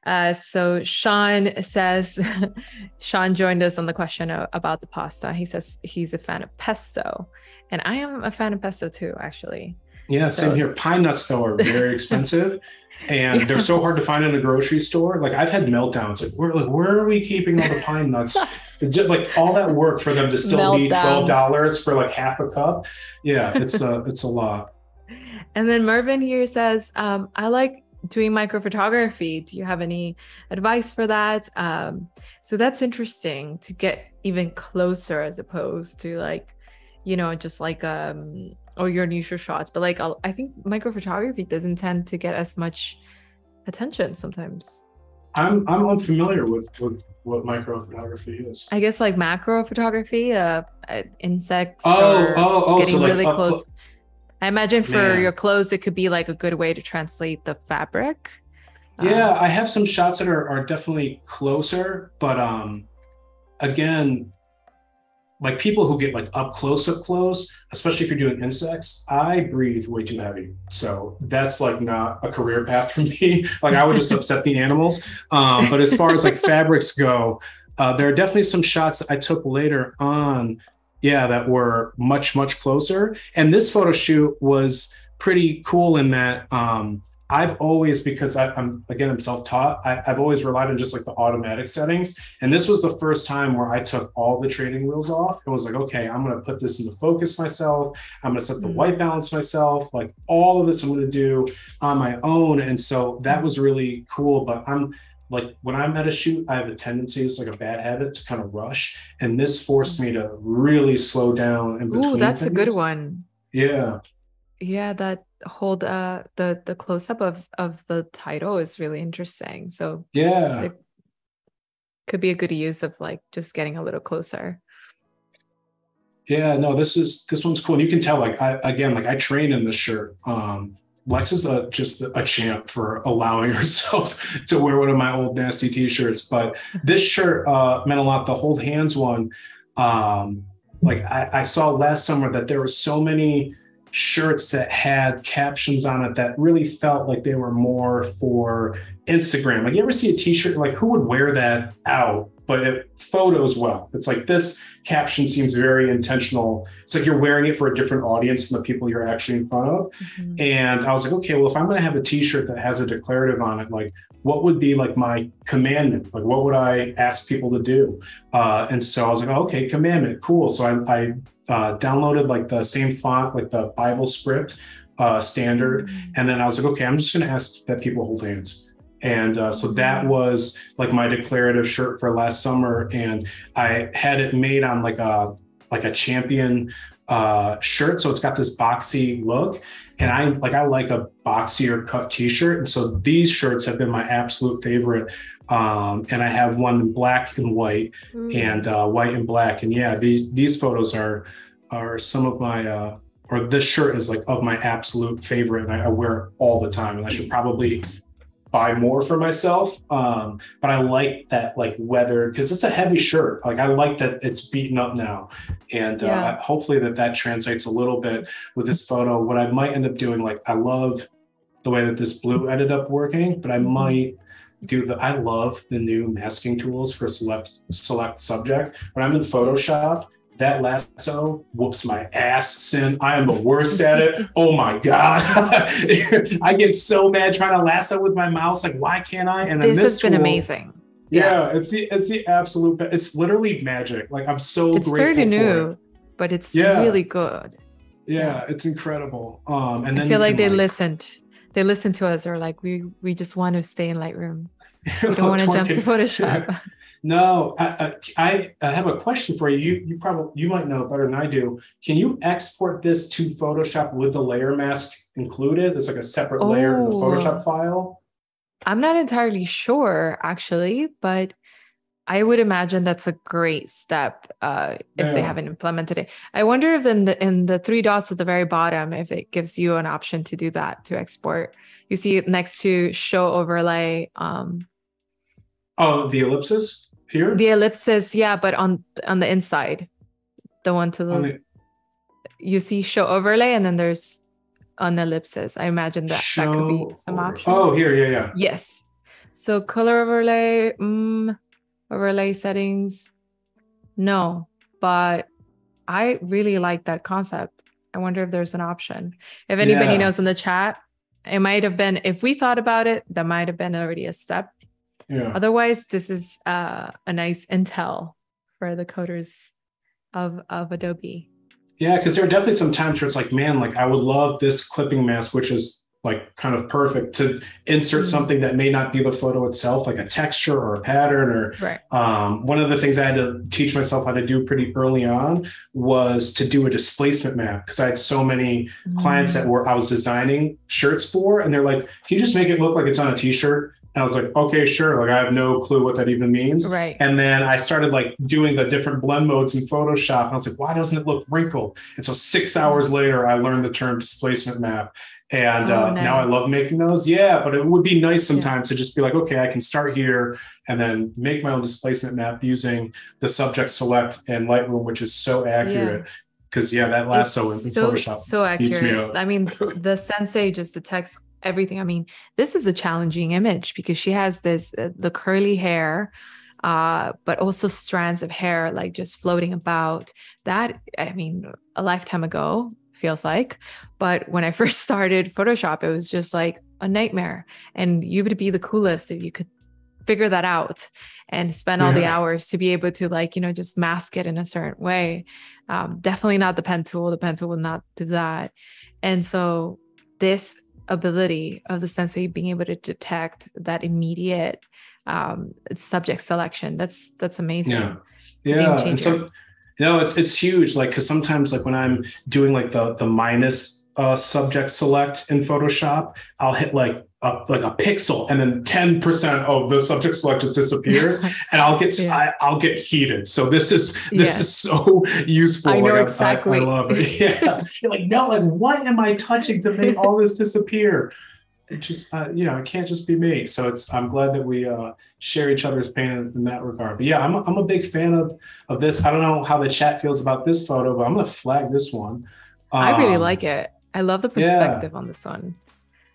uh, so Sean says, Sean joined us on the question of, about the pasta. He says he's a fan of pesto, and I am a fan of pesto too, actually. Yeah, so, same here. Pine nuts though are very expensive. and yeah. they're so hard to find in a grocery store. Like I've had meltdowns. Like where, like where are we keeping all the pine nuts? Like all that work for them to still meltdowns. be twelve dollars for like half a cup. Yeah, it's a it's a lot. And then Mervin here says, um, I like doing microphotography. Do you have any advice for that? Um, so that's interesting to get even closer as opposed to like, you know, just like um or your initial shots. But like I think microphotography doesn't tend to get as much attention sometimes. I'm I'm unfamiliar with with what micro photography is. I guess like macro photography, uh, uh insects. Oh, oh, oh, getting so really like close. Cl- I imagine for your clothes, it could be like a good way to translate the fabric. Yeah, um, I have some shots that are, are definitely closer, but um, again, like people who get like up close, up close, especially if you're doing insects, I breathe way too heavy. So that's like not a career path for me. like I would just upset the animals. Um, but as far as like fabrics go, uh, there are definitely some shots that I took later on yeah that were much much closer and this photo shoot was pretty cool in that um, I've always because I, am again I'm self-taught. I, have always relied on just like the automatic settings, and this was the first time where I took all the training wheels off and was like, okay, I'm going to put this into focus myself. I'm going to set the mm-hmm. white balance myself. Like all of this, I'm going to do on my own, and so that was really cool. But I'm like when I'm at a shoot, I have a tendency, it's like a bad habit to kind of rush. And this forced me to really slow down in between. Ooh, that's things. a good one. Yeah. Yeah, that hold uh the the close up of of the title is really interesting. So yeah. It could be a good use of like just getting a little closer. Yeah, no, this is this one's cool. And you can tell like I again, like I train in this shirt. Um Lex is a, just a champ for allowing herself to wear one of my old nasty t-shirts. But this shirt uh, meant a lot. The hold hands one, um, like I, I saw last summer that there were so many shirts that had captions on it that really felt like they were more for Instagram. Like you ever see a t-shirt like who would wear that out? But it photos well. It's like this caption seems very intentional. It's like you're wearing it for a different audience than the people you're actually in front of. Mm-hmm. And I was like, okay, well, if I'm going to have a T-shirt that has a declarative on it, like what would be like my commandment? Like what would I ask people to do? Uh, and so I was like, oh, okay, commandment, cool. So I, I uh, downloaded like the same font, like the Bible script uh, standard, mm-hmm. and then I was like, okay, I'm just going to ask that people hold hands. And uh, so that was like my declarative shirt for last summer, and I had it made on like a like a champion uh, shirt, so it's got this boxy look. And I like I like a boxier cut T-shirt, and so these shirts have been my absolute favorite. Um, and I have one in black and white, mm. and uh, white and black. And yeah, these these photos are are some of my uh, or this shirt is like of my absolute favorite, and I, I wear it all the time. And I should probably buy more for myself. Um, but I like that like weather because it's a heavy shirt. Like I like that it's beaten up now, and uh, yeah. uh, hopefully that that translates a little bit with this photo. What I might end up doing, like I love the way that this blue ended up working, but I mm-hmm. might do the I love the new masking tools for select select subject. When I'm in Photoshop, that lasso whoops my ass, Cyn. I am the worst at it. Oh my God. I get so mad trying to lasso with my mouse. Like, why can't I? And this, this has tool, been amazing. Yeah, yeah, it's the it's the absolute it's literally magic. Like I'm so it's grateful. It's pretty new, it. but it's yeah. really good. Yeah, yeah, it's incredible. Um and I feel like they like, listened. They listened to us or like we we just want to stay in Lightroom. We don't want to jump to Photoshop. No, I, I, I, have a question for you. You, you probably you might know better than I do. Can you export this to Photoshop with the layer mask included? It's like a separate oh, layer in the Photoshop file. I'm not entirely sure actually, but I would imagine that's a great step uh, if yeah. they haven't implemented it. I wonder if in the in the three dots at the very bottom, if it gives you an option to do that to export. You see it next to show overlay. Um, oh, the ellipsis. Here. The ellipsis, yeah, but on on the inside, the one to the, the- you see show overlay, and then there's an ellipsis. I imagine that that could be some options. Oh, here, yeah, yeah. Yes. So color overlay, mm, overlay settings. No, but I really like that concept. I wonder if there's an option. If anybody Yeah. knows in the chat, it might have been if we thought about it, that might have been already a step. Yeah. Otherwise, this is uh, a nice intel for the coders of of Adobe. Yeah, because there are definitely some times where it's like, man, like I would love this clipping mask, which is like kind of perfect to insert Mhm. something that may not be the photo itself, like a texture or a pattern. Or Right. um, one of the things I had to teach myself how to do pretty early on was to do a displacement map because I had so many clients that were I was designing shirts for, and they're like, "Can you just make it look like it's on a t-shirt?" And I was like, "Okay, sure." Like I have no clue what that even means. right. And then I started like doing the different blend modes in Photoshop. And I was like, why doesn't it look wrinkled? And so six hours later, I learned the term displacement map. And Oh, uh, now I love making those. Yeah, but it would be nice sometimes to just be like, okay, I can start here and then make my own displacement map using the subject select and Lightroom, which is so accurate. Because yeah, that lasso in, in so, Photoshop. so accurate. I mean, the sensei just detects everything. I mean, this is a challenging image because she has this uh, the curly hair, uh, but also strands of hair like just floating about. That I mean, a lifetime ago feels like, but when I first started Photoshop, it was just like a nightmare, and you would be the coolest if you could figure that out and spend all the hours to be able to like you know just mask it in a certain way. Um, definitely not the pen tool. The pen tool will not do that. And so this ability of the sensei being able to detect that immediate um, subject selection that's that's amazing Yeah. It's Yeah. And so no, it's it's huge. Like because sometimes like when I'm doing like the the minus uh subject select in Photoshop, I'll hit like a like a pixel and then 10% of the subject select just disappears and I'll get Yeah. I, I'll get heated. So this is this Yes. is so useful. I know Like, exactly. I, love it. Yeah. You're like, Melon, what am I touching to make all this disappear? It just uh, you know, it can't just be me. So it's I'm glad that we uh share each other's pain in, in that regard. But yeah, I'm a, I'm a big fan of of this. I don't know how the chat feels about this photo, but I'm gonna flag this one. i really Um, like it i love the yeah. perspective on this one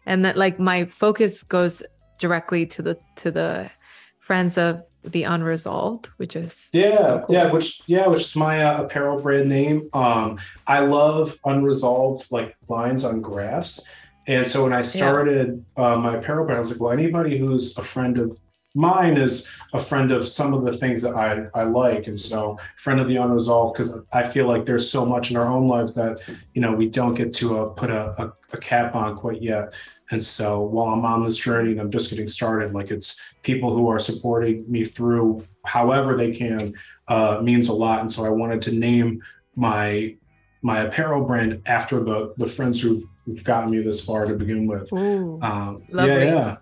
and that like my focus goes directly to the to the friends of the unresolved which is Yeah, so cool. yeah, which yeah, which is my uh, apparel brand name. Um, I love unresolved like lines on graphs, and so when I started uh, my apparel brand, I was like, well, anybody who's a friend of mine is a friend of some of the things that I I like, and so friend of the unresolved because I feel like there's so much in our own lives that you know we don't get to uh, put a, a, a cap on quite yet. And so while I'm on this journey and I'm just getting started, like it's people who are supporting me through however they can uh, means a lot. And so I wanted to name my my apparel brand after the the friends who've, who've gotten me this far to begin with. Ooh. Um, Lovely. Yeah,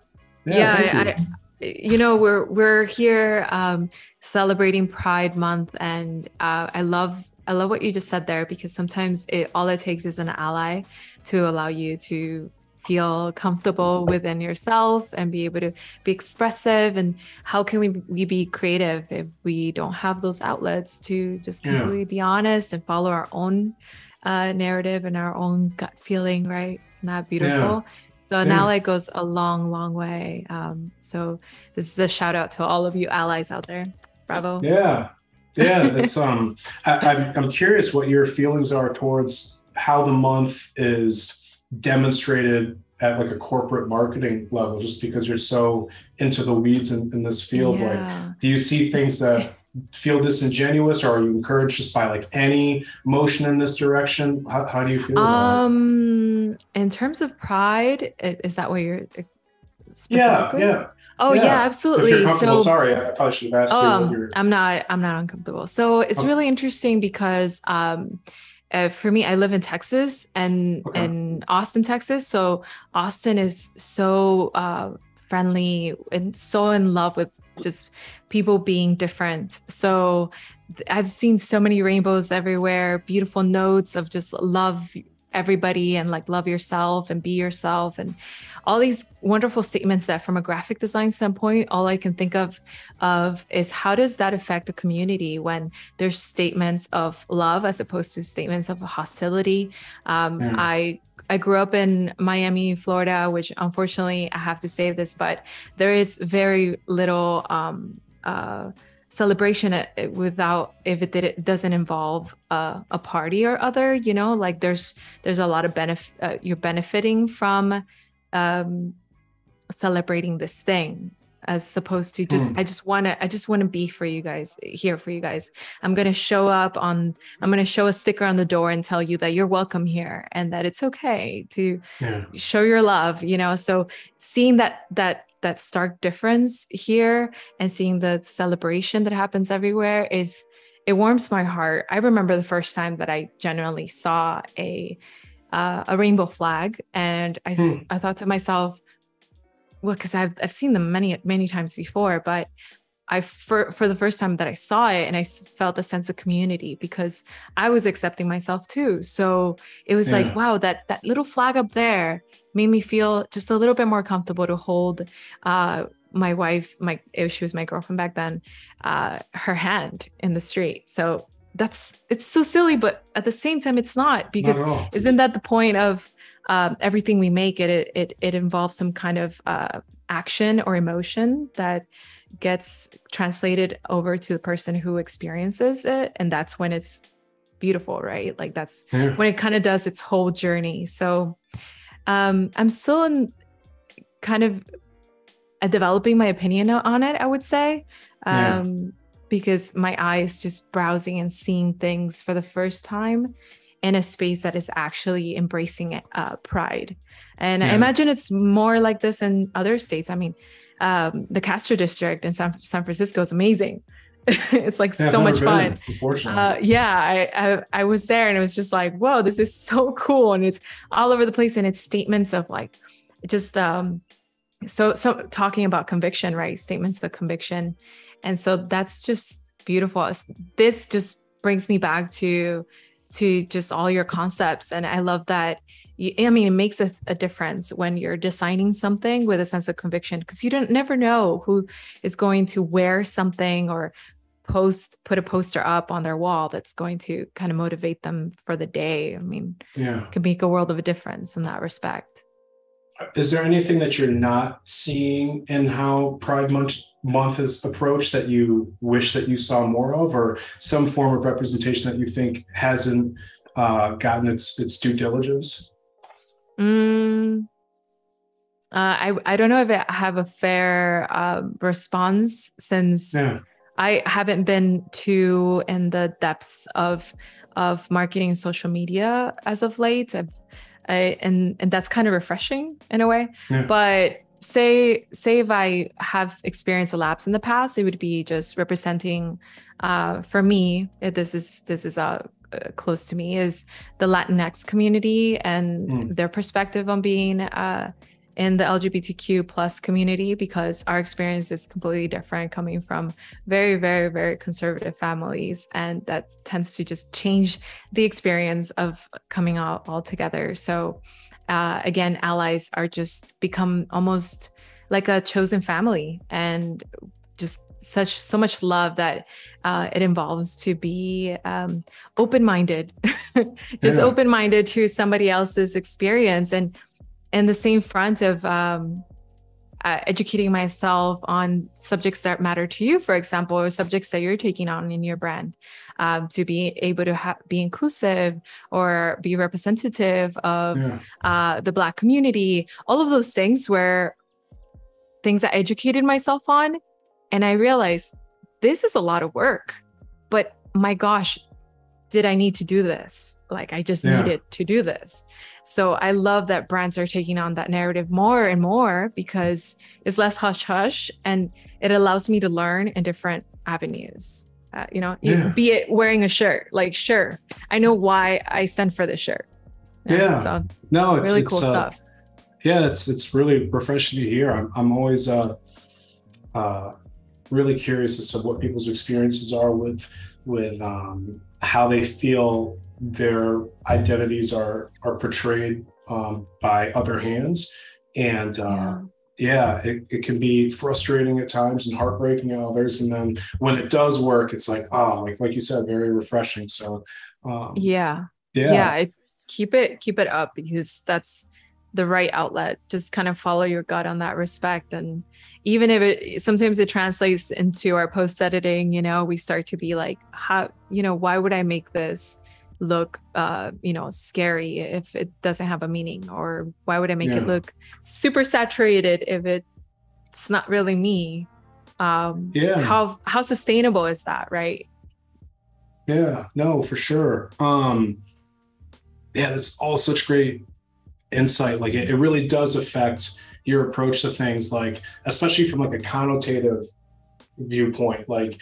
yeah, Yeah, thank I- you. you know we're we're here um celebrating pride month and uh, i love i love what you just said there because sometimes it all it takes is an ally to allow you to feel comfortable within yourself and be able to be expressive and how can we, we be creative if we don't have those outlets to just Yeah. completely be honest and follow our own uh, narrative and our own gut feeling right isn't that beautiful so an Yeah. ally goes a long, long way. Um, so this is a shout out to all of you allies out there. Bravo. Yeah, yeah. It's um. I, I'm I'm curious what your feelings are towards how the month is demonstrated at like a corporate marketing level, just because you're so into the weeds in, in this field. Like, do you see things that feel disingenuous, or are you encouraged just by like any motion in this direction? How, how do you feel? about it? Um, in terms of pride, is that what you're uh, Yeah, yeah. Oh yeah, yeah. If absolutely. you're comfortable, so sorry, I probably should have asked um you're. i'm not i'm not uncomfortable so it's Okay. really interesting because um uh, for me i live in texas and Okay. in austin texas so austin is so uh friendly and so in love with just people being different so i've seen so many rainbows everywhere beautiful notes of just love everybody and like love yourself and be yourself and all these wonderful statements that from a graphic design standpoint all i can think of of is how does that affect the community when there's statements of love as opposed to statements of hostility um, yeah. i I grew up in Miami, Florida, which unfortunately I have to say this, but there is very little um, uh, celebration without if it, did, it doesn't involve uh, a party or other. You know, like there's there's a lot of benefit. Uh, you're benefiting from um, celebrating this thing as opposed to just mm. i just want to i just want to be for you guys here for you guys i'm going to show up on i'm going to show a sticker on the door and tell you that you're welcome here and that it's okay to yeah. show your love you know so seeing that that that stark difference here and seeing the celebration that happens everywhere if it warms my heart i remember the first time that i genuinely saw a uh, a rainbow flag and i hmm. i thought to myself well because I've I've seen them many many times before, but I for for the first time that I saw it and I felt a sense of community because I was accepting myself too. So it was yeah. like wow that that little flag up there made me feel just a little bit more comfortable to hold uh, my wife's my if she was my girlfriend back then uh, her hand in the street. So that's it's so silly, but at the same time it's not because not isn't that the point of um, everything we make it, it it involves some kind of uh, action or emotion that gets translated over to the person who experiences it and that's when it's beautiful right like that's yeah. when it kind of does its whole journey so um i'm still in kind of uh, developing my opinion on it i would say um yeah. because my eyes just browsing and seeing things for the first time in a space that is actually embracing uh, pride. And yeah. I imagine it's more like this in other states. I mean, um, the Castro district in San, San Francisco is amazing. it's like yeah, so much fun. Unfortunately. Uh, yeah, I, I, I was there and it was just like, whoa, this is so cool. And it's all over the place. And it's statements of like just um so so talking about conviction, right? Statements of conviction. And so that's just beautiful. This just brings me back to to just all your concepts. And I love that. You, I mean, it makes a, a difference when you're designing something with a sense of conviction because you don't never know who is going to wear something or post put a poster up on their wall that's going to kind of motivate them for the day. I mean, yeah, can make a world of a difference in that respect. Is there anything that you're not seeing in how Pride Month month is approached that you wish that you saw more of, or some form of representation that you think hasn't uh, gotten its its due diligence? Mm, uh, I I don't know if I have a fair uh, response since yeah. I haven't been too in the depths of of marketing and social media as of late. I've I, and and that's kind of refreshing in a way. Yeah. But say say if I have experienced a lapse in the past, it would be just representing. Uh, for me, this is this is uh, uh, close to me is the Latinx community and mm. their perspective on being uh, in the LGBTQ plus community because our experience is completely different coming from very, very, very conservative families. And that tends to just change the experience of coming out altogether. So uh, again, allies are just become almost like a chosen family and just such so much love that uh, it involves to be um, open-minded just yeah. open-minded to somebody else's experience and in the same front of um, uh, educating myself on subjects that matter to you, for example, or subjects that you're taking on in your brand, um, to be able to ha- be inclusive or be representative of yeah. uh, the Black community, all of those things were things I educated myself on. And I realized this is a lot of work, but my gosh, did I need to do this? Like, I just yeah. needed to do this. So I love that brands are taking on that narrative more and more because it's less hush hush and it allows me to learn in different avenues. Uh, you know, yeah. be it wearing a shirt, like sure, I know why I stand for this shirt. Yeah. yeah. So no, it's really it's, cool uh, stuff. Yeah, it's it's really refreshing to hear. I'm I'm always uh uh really curious as to what people's experiences are with with um how they feel their identities are are portrayed um, by other hands, and uh, yeah, yeah it, it can be frustrating at times and heartbreaking at others. And then when it does work, it's like oh, like like you said, very refreshing. So um, yeah, yeah, yeah. keep it keep it up because that's the right outlet. Just kind of follow your gut on that respect and even if it sometimes it translates into our post editing you know we start to be like how you know why would i make this look uh you know scary if it doesn't have a meaning or why would i make yeah. it look super saturated if it's not really me? Um yeah. how how sustainable is that right? Yeah no for sure. Um yeah that's all such great insight. Like it, it really does affect your approach to things like especially from like a connotative viewpoint. Like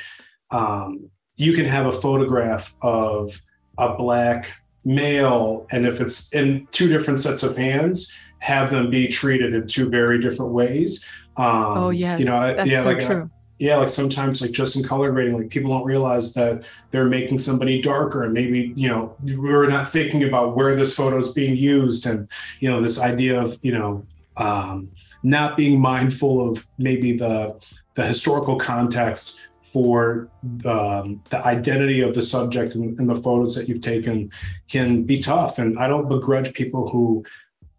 um, you can have a photograph of a black male and if it's in two different sets of hands have them be treated in two very different ways um, oh yes you know that's yeah so like true. yeah like sometimes like just in color grading like people don't realize that they're making somebody darker and maybe you know we're not thinking about where this photo is being used and you know this idea of you know um, not being mindful of maybe the the historical context for um, the identity of the subject and, and, the photos that you've taken can be tough. And I don't begrudge people who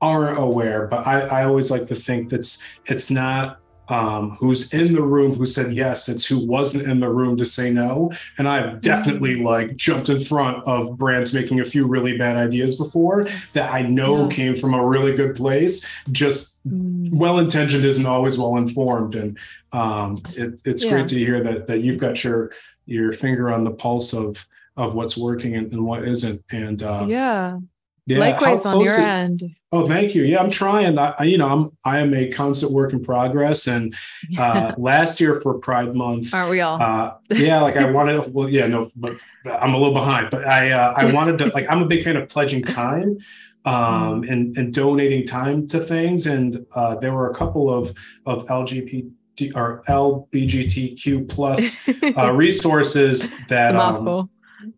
are aware, but I, I always like to think that's it's not um, who's in the room who said yes. It's who wasn't in the room to say no. And I've definitely mm-hmm. like jumped in front of brands making a few really bad ideas before that I know yeah. came from a really good place. Just mm. well intentioned isn't always well informed, and um, it, it's yeah. great to hear that that you've got your your finger on the pulse of of what's working and, and what isn't. And uh, yeah, yeah, Likewise on your it, end. Oh, thank you. Yeah, I'm trying. I, you know, I'm I am a constant work in progress. And uh, last year for Pride Month, aren't we all? Uh, yeah, like I wanted. Well, yeah, no, but I'm a little behind. But I uh, I wanted to like I'm a big fan of pledging time um, mm. and and donating time to things. And uh, there were a couple of of LGBT or LBGTQ plus uh, resources that um,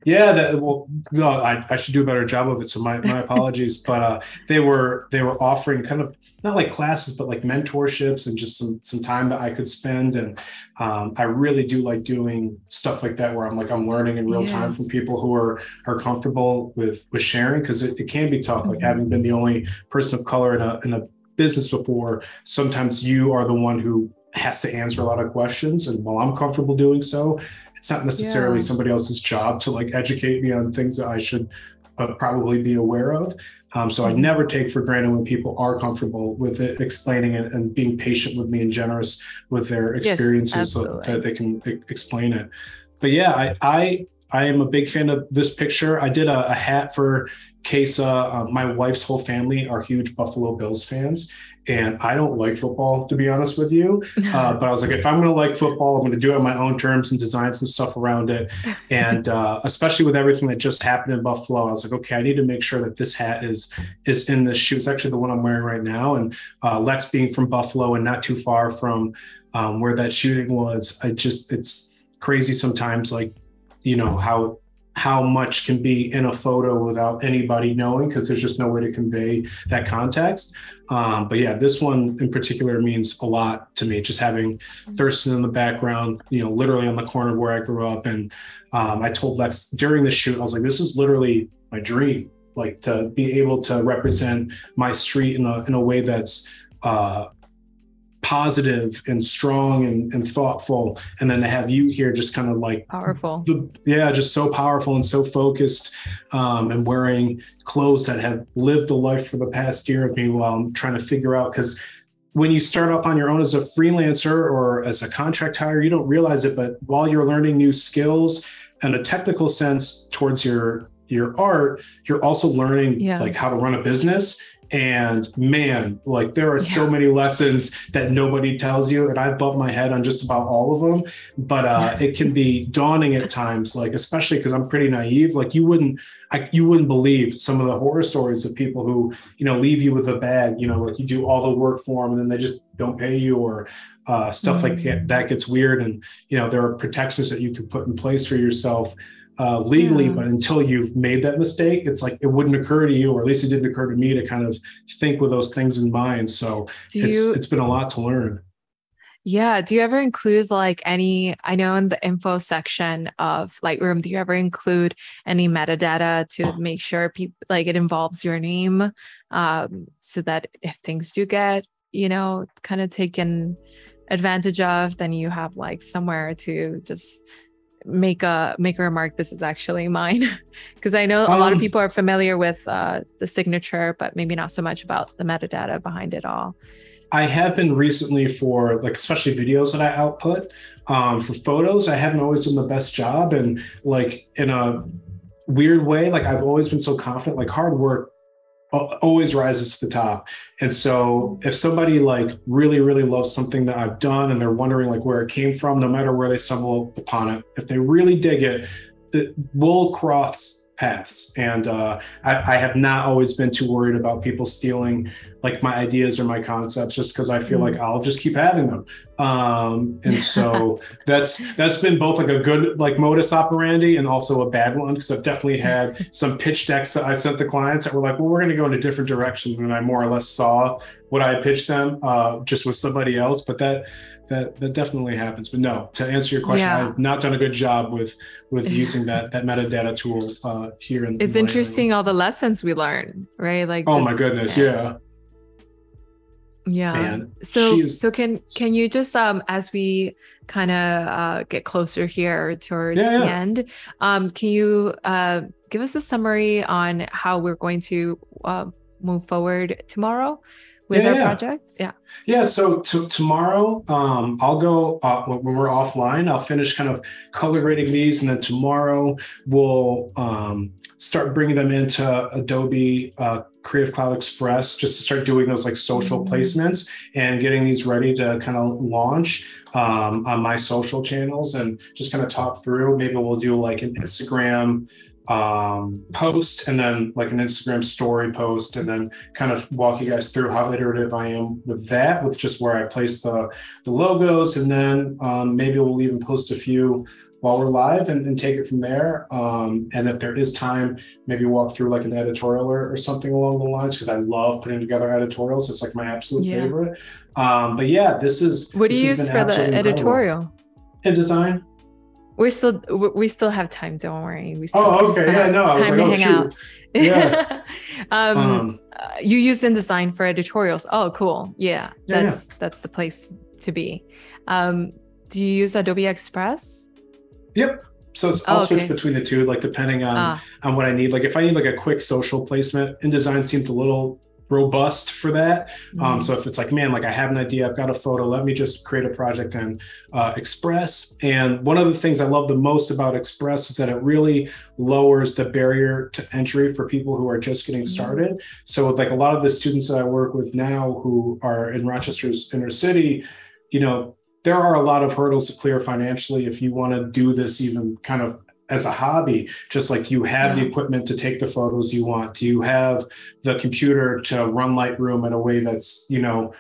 yeah, that, well, no, I, I should do a better job of it. So my, my apologies, but uh, they were they were offering kind of not like classes, but like mentorships and just some some time that I could spend. And um, I really do like doing stuff like that where I'm like I'm learning in real yes. time from people who are are comfortable with with sharing because it, it can be tough. Mm-hmm. Like having been the only person of color in a in a business before, sometimes you are the one who has to answer a lot of questions. And while I'm comfortable doing so, it's not necessarily yeah. somebody else's job to like educate me on things that I should uh, probably be aware of. Um, so mm-hmm. I never take for granted when people are comfortable with it, explaining it and being patient with me and generous with their experiences yes, so that they can explain it. But yeah, I, I I am a big fan of this picture. I did a, a hat for Kesa. Uh, my wife's whole family are huge Buffalo Bills fans, and I don't like football to be honest with you. Uh, but I was like, if I'm going to like football, I'm going to do it on my own terms and design some stuff around it. And uh, especially with everything that just happened in Buffalo, I was like, okay, I need to make sure that this hat is is in this shoe. It's actually the one I'm wearing right now. And uh, Lex being from Buffalo and not too far from um, where that shooting was, I just it's crazy sometimes, like you know how how much can be in a photo without anybody knowing because there's just no way to convey that context. Um, but yeah, this one in particular means a lot to me. Just having Thurston in the background, you know, literally on the corner of where I grew up. And um, I told Lex during the shoot, I was like, this is literally my dream, like to be able to represent my street in a in a way that's uh, positive and strong and, and thoughtful. And then to have you here just kind of like powerful. the, yeah just so powerful and so focused um, and wearing clothes that have lived the life for the past year of me while i'm trying to figure out because when you start off on your own as a freelancer or as a contract hire you don't realize it but while you're learning new skills and a technical sense towards your your art you're also learning yeah. like how to run a business and man like there are yeah. so many lessons that nobody tells you and i've bumped my head on just about all of them but uh, it can be daunting at times like especially because i'm pretty naive like you wouldn't I, you wouldn't believe some of the horror stories of people who you know leave you with a bag you know like you do all the work for them and then they just don't pay you or uh, stuff mm-hmm. like that, that gets weird and you know there are protections that you can put in place for yourself uh, legally, yeah. but until you've made that mistake, it's like it wouldn't occur to you, or at least it didn't occur to me to kind of think with those things in mind. So Do it's you, it's been a lot to learn. Yeah. Do you ever include like any? I know in the info section of Lightroom, do you ever include any metadata to make sure people like it involves your name, um, so that if things do get you know kind of taken advantage of, then you have like somewhere to just make a make a remark this is actually mine. Because i know a um, lot of um, people are familiar with uh, the signature but maybe not so much about the metadata behind it all. I have been recently for like especially videos that i output um, for photos i haven't always done the best job. And like in a weird way like i've always been so confident like hard work always rises to the top. And so if somebody like really, really loves something that I've done and they're wondering like where it came from, no matter where they stumble upon it, if they really dig it, the will cross paths. And uh, I, I, have not always been too worried about people stealing like my ideas or my concepts just because I feel mm like I'll just keep having them. Um, and so that's that's been both like a good like modus operandi and also a bad one because I've definitely had some pitch decks that I sent the clients that were like, well, we're going to go in a different direction, and I more or less saw what I pitched them uh, just with somebody else. But that that that definitely happens. But no, to answer your question, yeah. I've not done a good job with with using that that metadata tool uh, here. In, it's in interesting all the lessons we learn, right? Like, oh my goodness, yeah. yeah. Man, so so can can you just um as we kind of uh, get closer here towards yeah, the end, um, can you uh, give us a summary on how we're going to uh, move forward tomorrow? With yeah, our yeah. project? Yeah. Yeah. So t- tomorrow, um, I'll go uh, when we're offline. I'll finish kind of color grading these, and then tomorrow we'll um, start bringing them into Adobe uh, Creative Cloud Express just to start doing those like social mm-hmm. placements and getting these ready to kind of launch um, on my social channels and just kind of talk through. Maybe we'll do like an Instagram um, post and then like an Instagram story post, and then kind of walk you guys through how iterative I am with that, with just where I place the, the logos. And then um, maybe we'll even post a few while we're live and, and take it from there. Um, and if there is time, maybe walk through like an editorial or, or something along the lines because I love putting together editorials. It's like my absolute yeah. favorite. Um, but yeah, this is. What do you use for the editorial? InDesign. We're still we still have time. Don't worry. We still, oh, okay. Yeah, no, I was like, oh, shoot. Out. Yeah. um, um, uh, you use InDesign for editorials. Oh, cool. Yeah, yeah that's yeah. that's the place to be. Um, do you use Adobe Express? Yep. So I'll oh, okay. switch between the two, like depending on ah. on what I need. Like if I need like a quick social placement, InDesign seems a little robust for that. Um, mm-hmm. Um, so if it's like, man, like I have an idea, I've got a photo, let me just create a project on uh, Express. And one of the things I love the most about Express is that it really lowers the barrier to entry for people who are just getting mm-hmm. started. Mm-hmm. So with like a lot of the students that I work with now who are in Rochester's inner city, you know, there are a lot of hurdles to clear financially if you want to do this even kind of as a hobby just like you have yeah. the equipment to take the photos you want do you have the computer to run lightroom in a way that's you know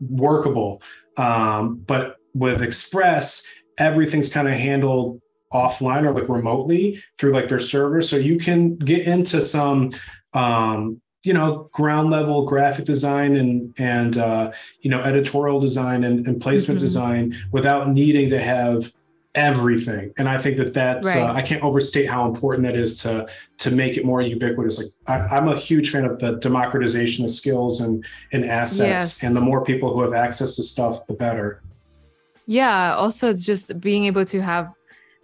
workable um, but with express everything's kind of handled offline or like remotely through like their server so you can get into some um, you know ground level graphic design and and uh, you know editorial design and, and placement mm-hmm. design without needing to have everything and i think that that's uh, right. uh, i can't overstate how important that is to to make it more ubiquitous like I, am a huge fan of the democratization of skills and and assets yes. and the more people who have access to stuff the better yeah also it's just being able to have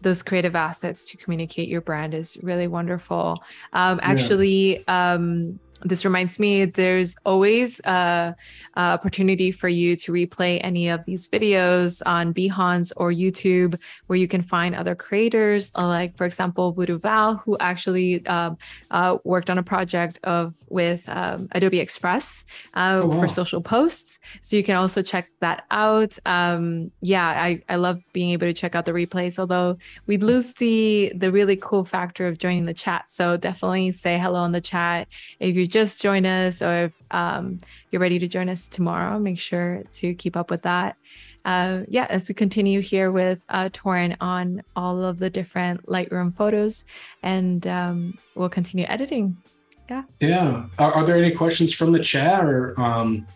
those creative assets to communicate your brand is really wonderful um actually yeah. um this reminds me there's always a, a, opportunity for you to replay any of these videos on behance or youtube where you can find other creators uh, like for example voodoo val who actually um, uh, worked on a project of with um, adobe express uh, oh, wow. for social posts. So you can also check that out. Um, yeah I, I love being able to check out the replays although we lose the the really cool factor of joining the chat. So definitely say hello in the chat if you just join us or if um, you're ready to join us tomorrow, make sure to keep up with that. uh, yeah, as we continue here with uh, Toren on all of the different Lightroom photos, and um, we'll continue editing. Yeah. Yeah. Are, are, there any questions from the chat or? Um,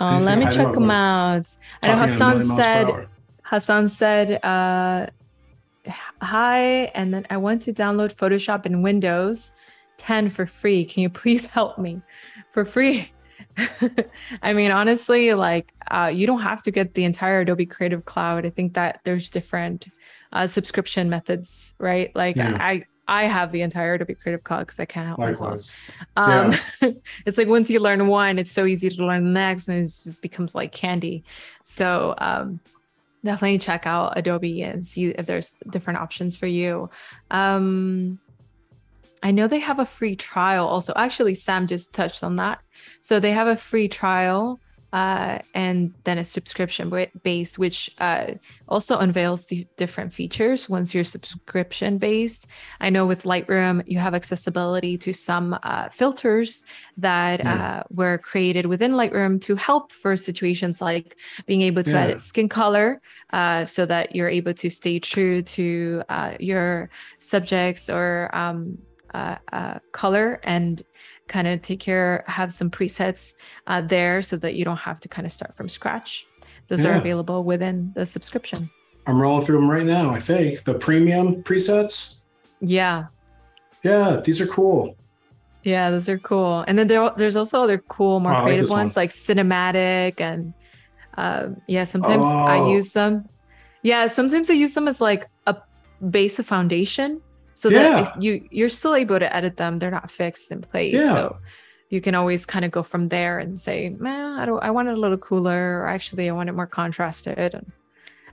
uh, let me check them out. I know Hassan said. Hassan said, uh, "Hi," and then I want to download Photoshop in Windows 10 for free. Can you please help me for free? I mean, honestly, like uh, you don't have to get the entire Adobe Creative Cloud. I think that there's different uh, subscription methods, right? Like yeah. I, I have the entire Adobe Creative Cloud because I can't help Likewise. myself. Um, yeah. it's like once you learn one, it's so easy to learn the next, and it just becomes like candy. So um, definitely check out Adobe and see if there's different options for you. Um, I know they have a free trial also. Actually, Sam just touched on that. So they have a free trial uh, and then a subscription based, which uh, also unveils the different features once you're subscription based. I know with Lightroom, you have accessibility to some uh, filters that yeah. Uh, were created within Lightroom to help for situations like being able to yeah. edit skin color uh, so that you're able to stay true to uh, your subjects or um, color and kind of take care, have some presets uh, there so that you don't have to kind of start from scratch. Those yeah. are available within the subscription. I'm rolling through them right now. I think the premium presets. Yeah. Yeah, these are cool. Yeah, those are cool. And then there, there's also other cool, more oh, creative like ones one. like cinematic and uh, yeah. Sometimes oh. I use them. Yeah, sometimes I use them as like a base of foundation so yeah. that you you're still able to edit them they're not fixed in place yeah. so you can always kind of go from there and say man i don't i want it a little cooler or actually i want it more contrasted and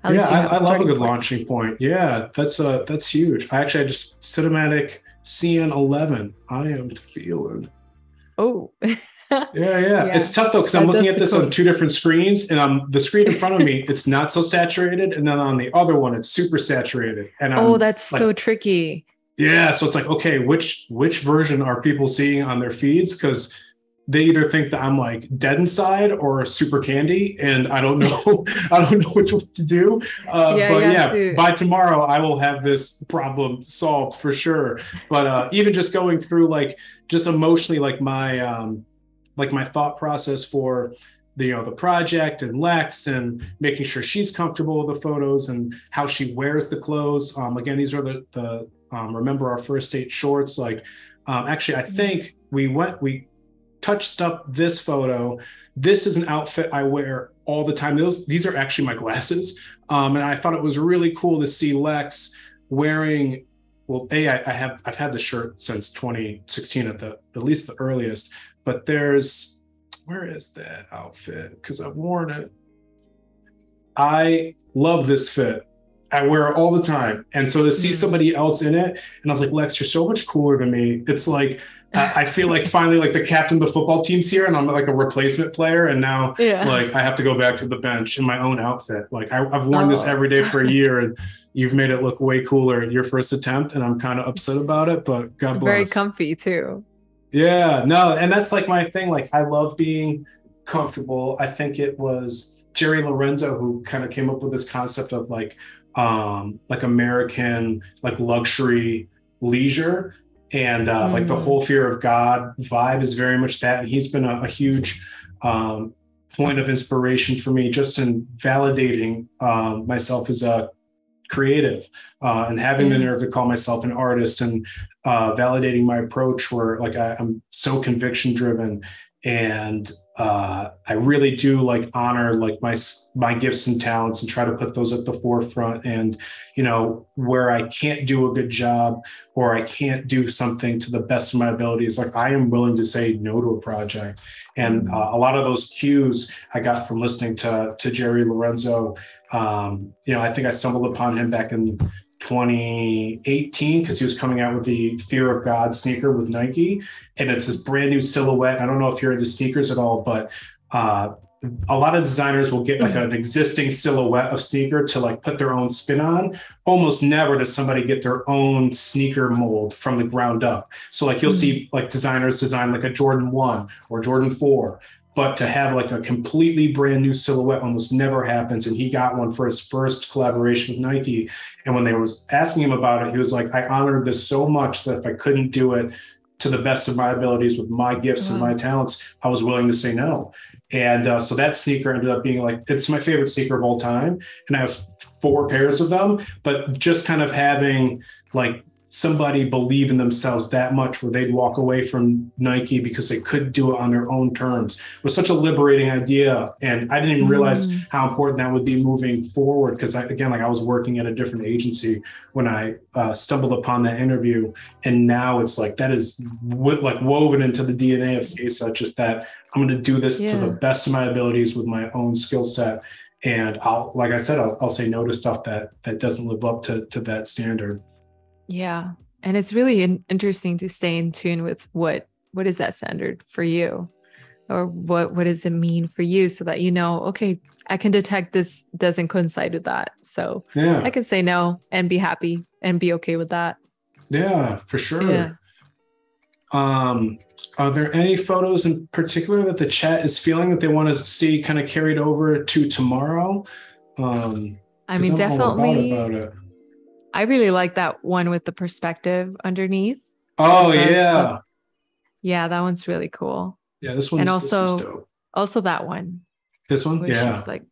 yeah i, I love a good point. launching point yeah that's uh that's huge i actually I just cinematic cn11 i am feeling oh yeah, yeah, yeah, It's tough though because I'm looking at this cool. on two different screens, and on the screen in front of me, it's not so saturated, and then on the other one, it's super saturated. And I'm, oh, that's like, so tricky. Yeah, so it's like, okay, which which version are people seeing on their feeds? Because they either think that I'm like dead inside or super candy, and I don't know, I don't know which one to do. Uh, yeah, but yeah, to. by tomorrow I will have this problem solved for sure. But uh, even just going through like just emotionally, like my um, like my thought process for the you know the project and Lex and making sure she's comfortable with the photos and how she wears the clothes. Um, again, these are the the um, remember our first date shorts like um, actually i think we went we touched up this photo. This is an outfit i wear all the time. Those these are actually my glasses. Um, and i thought it was really cool to see lex wearing well a I, I have i've had the shirt since 2016 at the at least the earliest but there's where is that outfit because i've worn it i love this fit I wear it all the time. And so to see mm. somebody else in it, and I was like, Lex, you're so much cooler than me. It's like, I feel like finally like the captain of the football team's here and I'm like a replacement player. And now yeah. like I have to go back to the bench in my own outfit. Like I, have worn oh. this every day for a year and you've made it look way cooler your first attempt. And I'm kind of upset about it, but God bless. Very comfy too. Yeah, no. And that's like my thing. Like I love being comfortable. I think it was Jerry Lorenzo who kind of came up with this concept of like um, like American like luxury leisure and uh, mm. like the mm. whole fear of God vibe is very much that. And he's been a, a huge um, point of inspiration for me just in validating um, myself as a creative uh, and having mm. the nerve to call myself an artist and uh, validating my approach where like I, I'm so conviction driven and uh, I really do like honor like my my gifts and talents and try to put those at the forefront. And you know where I can't do a good job or I can't do something to the best of my abilities, like I am willing to say no to a project. And mm-hmm. uh, a lot of those cues I got from listening to to Jerry Lorenzo. Um, you know, I think I stumbled upon him back in 2018 because he was coming out with the Fear of God sneaker with Nike, and it's this brand new silhouette. I don't know if you're into sneakers at all, but uh, a lot of designers will get like an existing silhouette of sneaker to like put their own spin on. Almost never does somebody get their own sneaker mold from the ground up. So like you'll mm-hmm. see like designers design like a Jordan 1 or Jordan 4 but to have like a completely brand new silhouette almost never happens. And he got one for his first collaboration with Nike. And when they was asking him about it, he was like, I honored this so much that if I couldn't do it to the best of my abilities with my gifts wow. and my talents, I was willing to say no. And uh, so that sneaker ended up being like, it's my favorite sneaker of all time. And I have four pairs of them, but just kind of having like somebody believe in themselves that much where they'd walk away from Nike because they could do it on their own terms it was such a liberating idea. And I didn't even realize mm. how important that would be moving forward. Because again, like I was working at a different agency when I uh, stumbled upon that interview. And now it's like that is w- like woven into the DNA of Kesa, just that I'm going to do this yeah. to the best of my abilities with my own skill set. And I'll, like I said, I'll, I'll say no to stuff that that doesn't live up to to that standard. Yeah. And it's really in- interesting to stay in tune with what what is that standard for you? Or what what does it mean for you so that you know okay i can detect this doesn't coincide with that. So yeah. I can say no and be happy and be okay with that. Yeah for sure. Yeah. um are there any photos in particular that the chat is feeling that they want to see kind of carried over to tomorrow? Um i mean definitely about it I really like that one with the perspective underneath. Oh yeah. Yeah, that one's really cool. Yeah, this one and also also that one. This one, yeah. like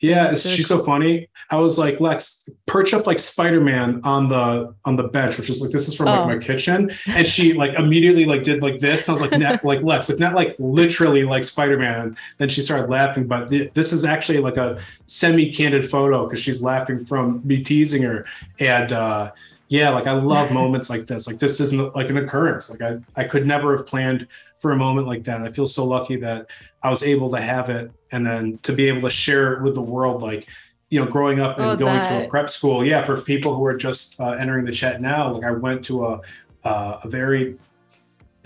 yeah, she's so funny. I was like, Lex, perch up like Spider-Man on the on the bench, which is like this is from oh. like my kitchen. And she like immediately like did like this. And I was like, not, like Lex, like not like literally like Spider-Man. Then she started laughing, but th- this is actually like a semi-candid photo because she's laughing from me teasing her. And uh yeah, like I love moments like this. Like this isn't like an occurrence. Like I, I could never have planned for a moment like that. I feel so lucky that I was able to have it and then to be able to share it with the world. Like, you know, growing up and oh, going that. to a prep school. Yeah, for people who are just uh, entering the chat now, like I went to a uh, a very,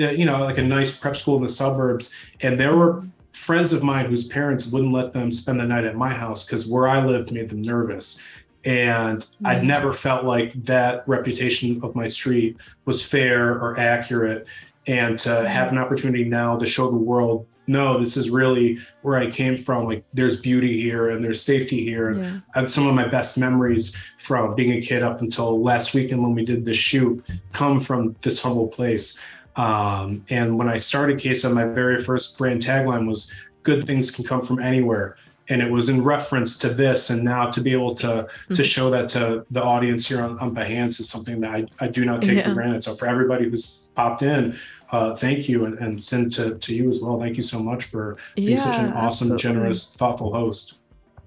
uh, you know, like a nice prep school in the suburbs, and there were friends of mine whose parents wouldn't let them spend the night at my house because where I lived made them nervous. And mm-hmm. I'd never felt like that reputation of my street was fair or accurate. And to have an opportunity now to show the world, no, this is really where I came from. Like there's beauty here and there's safety here. Yeah. I have some of my best memories from being a kid up until last weekend when we did the shoot come from this humble place. Um, and when I started Kesa, my very first brand tagline was good things can come from anywhere and it was in reference to this and now to be able to mm-hmm. to show that to the audience here on, on Behance is something that I, I do not take yeah. for granted. So for everybody who's popped in uh, thank you and, and send to, to you as well. Thank you so much for being yeah, such an awesome absolutely. generous thoughtful host.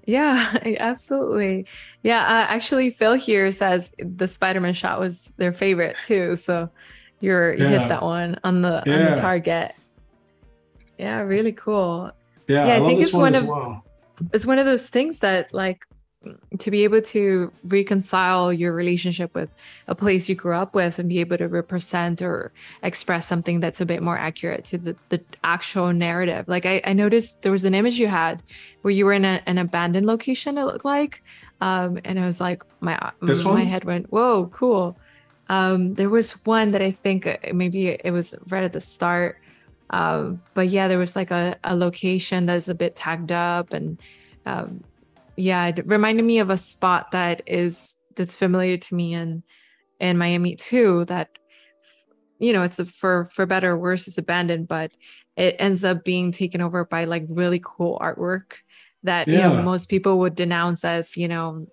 Yeah absolutely. Yeah uh, actually phil here says the spider-man shot was their favorite too so you're you hit that one on the on the target. Yeah really cool. Yeah, yeah I, I think it's one, one of well it's one of those things that like to be able to reconcile your relationship with a place you grew up with and be able to represent or express something that's a bit more accurate to the, the actual narrative. Like I, I noticed there was an image you had where you were in a, an abandoned location, it looked like. Um, and I was like my this my one? head went, whoa, cool. Um, there was one that I think uh, maybe it was right at the start um, but yeah, there was like a, a location that's a bit tagged up and um, yeah, it reminded me of a spot that is that's familiar to me in in Miami too. That you know, it's a, for for better or worse, it's abandoned, but it ends up being taken over by like really cool artwork that yeah. you know most people would denounce as you know,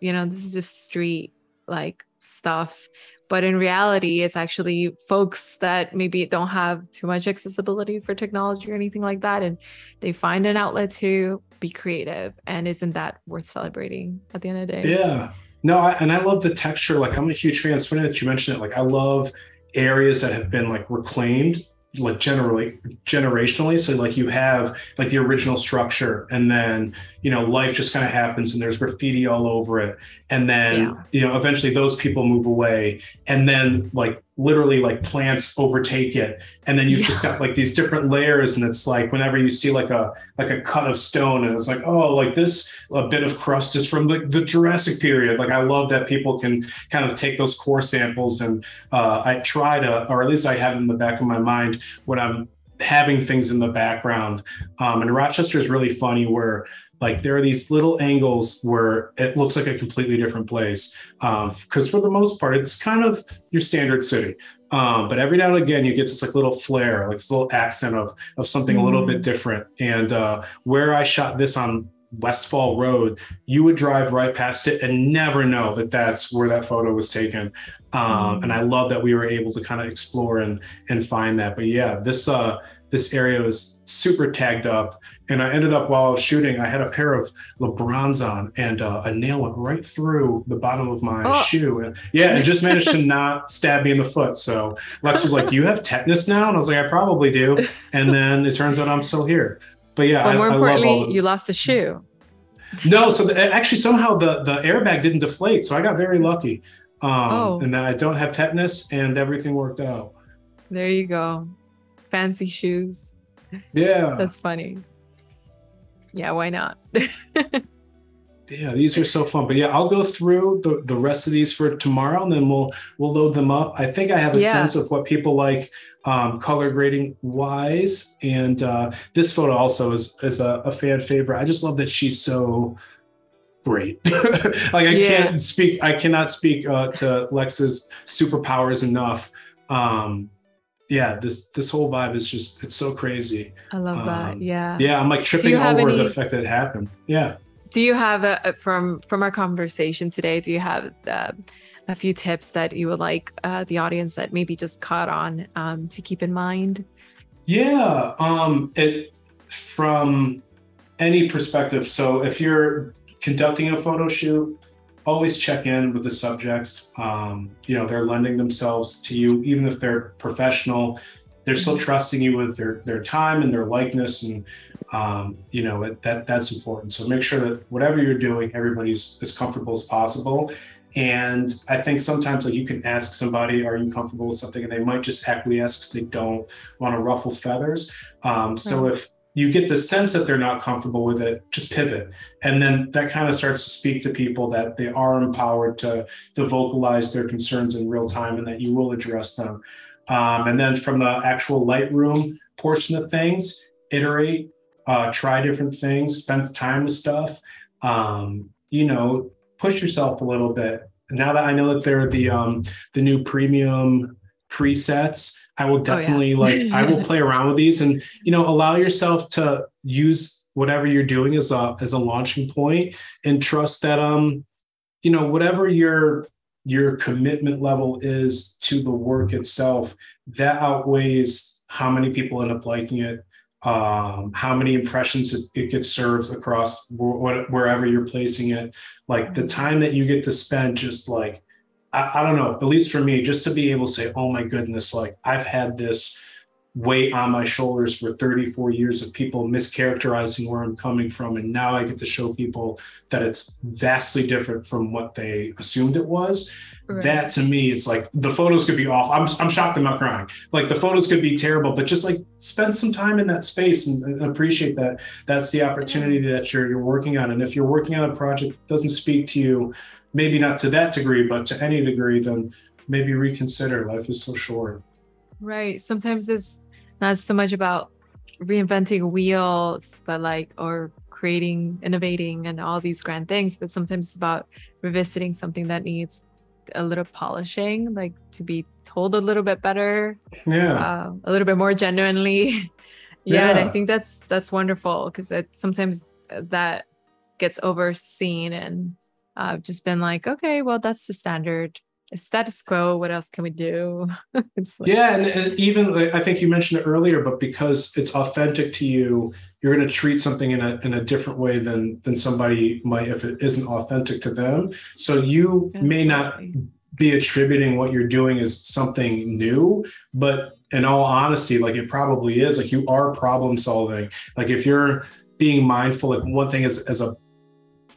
you know, this is just street like stuff but in reality it's actually folks that maybe don't have too much accessibility for technology or anything like that and they find an outlet to be creative and isn't that worth celebrating at the end of the day? Yeah. No I, and i love the texture. Like i'm a huge fan. It's funny that you mentioned it. Like i love areas that have been like reclaimed like generally generationally. So like you have like the original structure and then you know life just kind of happens and there's graffiti all over it. And then yeah. you know eventually those people move away. And then like literally like plants overtake it and then you've yeah. just got like these different layers and it's like whenever you see like a like a cut of stone and it's like oh like this a bit of crust is from the, the jurassic period like i love that people can kind of take those core samples and uh, i try to or at least i have in the back of my mind when i'm having things in the background. Um, and Rochester is really funny where like there are these little angles where it looks like a completely different place. Because um, for the most part, it's kind of your standard city. Um, but every now and again, you get this like little flair, like this little accent of of something mm. a little bit mm. different. And uh, where I shot this on Westfall Road, you would drive right past it and never know that that's where that photo was taken. Um, and I love that we were able to kind of explore and and find that. But yeah, this uh, this area was super tagged up, and I ended up while I was shooting, I had a pair of LeBrons on, and uh, a nail went right through the bottom of my oh. shoe. And yeah, it just managed to not stab me in the foot. So Lex was like, "Do you have tetanus now?" And I was like, "I probably do." And then it turns out I'm still here. But yeah, but more I, importantly, you lost a shoe. No, so the, actually somehow the the airbag didn't deflate, so I got very lucky. Um, oh. and I don't have tetanus, and everything worked out. There you go, fancy shoes. Yeah, that's funny. Yeah, why not? yeah these are so fun but yeah i'll go through the, the rest of these for tomorrow and then we'll we'll load them up i think i have a yeah. sense of what people like um, color grading wise and uh, this photo also is is a, a, fan favorite i just love that she's so great like i yeah. can't speak i cannot speak uh, to lex's superpowers enough um, yeah this this whole vibe is just it's so crazy. I love um, that yeah. yeah i'm like tripping over any... the fact that it happened. Yeah. Do you have a, from from our conversation today do you have uh, a few tips that you would like uh, the audience that maybe just caught on um, to keep in mind? Yeah um it from any perspective so if you're conducting a photo shoot always check in with the subjects. Um, you know they're lending themselves to you even if they're professional they're still mm-hmm. trusting you with their their time and their likeness and um, you know it, that that's important. So make sure that whatever you're doing everybody's as comfortable as possible. And i think sometimes like you can ask somebody are you comfortable with something? And they might just acquiesce because they don't want to ruffle feathers. Um, so if you get the sense that they're not comfortable with it just pivot and then that kind of starts to speak to people that they are empowered to to vocalize their concerns in real time and that you will address them um, and then from the actual lightroom portion of things iterate uh, try different things, spend time with stuff. Um, you know, push yourself a little bit. Now that I know that there are the um, the new premium presets, I will definitely oh, yeah. like I will play around with these and you know allow yourself to use whatever you're doing as a as a launching point and trust that um you know whatever your your commitment level is to the work itself that outweighs how many people end up liking it um, how many impressions it, it gets served across wh- wherever you're placing it. Like the time that you get to spend just like, I, I don't know, at least for me, just to be able to say, oh my goodness, like I've had this weight on my shoulders for 34 years of people mischaracterizing where I'm coming from. And now I get to show people that it's vastly different from what they assumed it was. Right. That to me, it's like the photos could be off. I'm, I'm shocked I'm not crying. Like the photos could be terrible, but just like spend some time in that space and, and appreciate that that's the opportunity that you're, you're working on. And if you're working on a project that doesn't speak to you, maybe not to that degree, but to any degree, then maybe reconsider. Life is so short. Right. Sometimes it's not so much about reinventing wheels, but like, or creating, innovating, and all these grand things. But sometimes it's about revisiting something that needs a little polishing, like to be told a little bit better. Yeah. Uh, a little bit more genuinely. yeah, yeah. And I think that's that's wonderful because sometimes that gets overseen and I've just been like, okay, well, that's the standard status quo what else can we do? Like, yeah and, and, even i think you mentioned it earlier but because it's authentic to you you're going to treat something in a, in a different way than than somebody might if it isn't authentic to them. So you Absolutely. may not be attributing what you're doing as something new but in all honesty like it probably is like you are problem solving. Like if you're being mindful like one thing is as a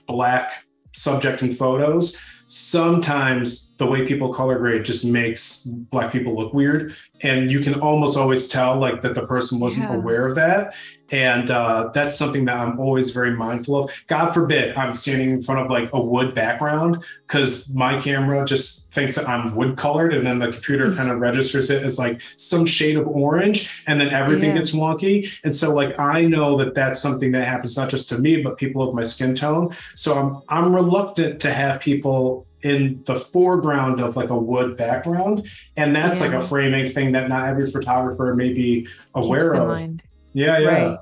black subject in photos sometimes the way people color grade just makes black people look weird. And you can almost always tell like that the person wasn't yeah. aware of that. And uh, that's something that i'm always very mindful of. God forbid i'm standing in front of like a wood background because my camera just thinks that I'm wood colored, and then the computer kind of registers it as like some shade of orange, and then everything yeah. gets wonky. And so, like, I know that that's something that happens not just to me, but people of my skin tone. So I'm I'm reluctant to have people in the foreground of like a wood background, and that's yeah. like a framing thing that not every photographer may be aware of. Mind. Yeah, yeah. Right.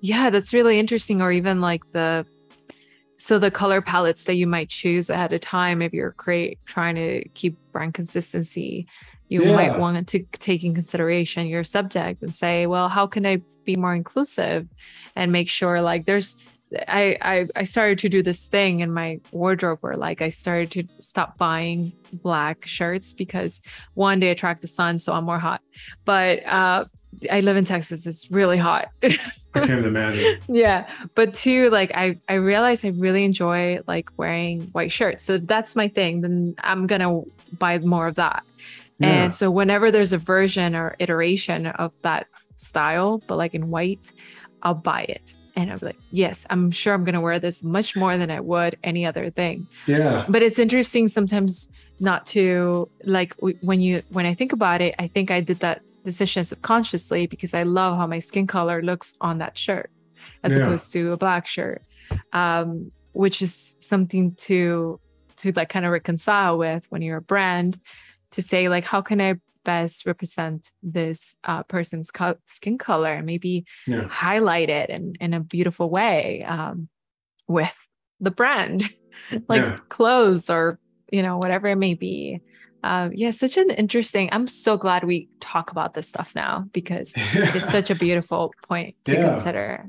Yeah, that's really interesting. Or even like the so the color palettes that you might choose ahead of time if you're great trying to keep brand consistency you yeah. might want to take in consideration your subject and say well how can i be more inclusive and make sure like there's I, I I started to do this thing in my wardrobe where like I started to stop buying black shirts because one they attract the sun so I'm more hot but uh I live in Texas. It's really hot. I can't imagine. yeah. But two, like I I realize I really enjoy like wearing white shirts. So if that's my thing, then I'm gonna buy more of that. Yeah. And so whenever there's a version or iteration of that style, but like in white, I'll buy it. And I'm like, yes, I'm sure I'm gonna wear this much more than I would any other thing. Yeah. But it's interesting sometimes not to like when you when I think about it, I think I did that decision subconsciously because I love how my skin color looks on that shirt as yeah. opposed to a black shirt, um, which is something to to like kind of reconcile with when you're a brand to say like how can I best represent this uh, person's co- skin color and maybe yeah. highlight it in, in a beautiful way um, with the brand like yeah. clothes or you know whatever it may be uh, yeah, such an interesting. I'm so glad we talk about this stuff now because it is such a beautiful point to yeah. consider.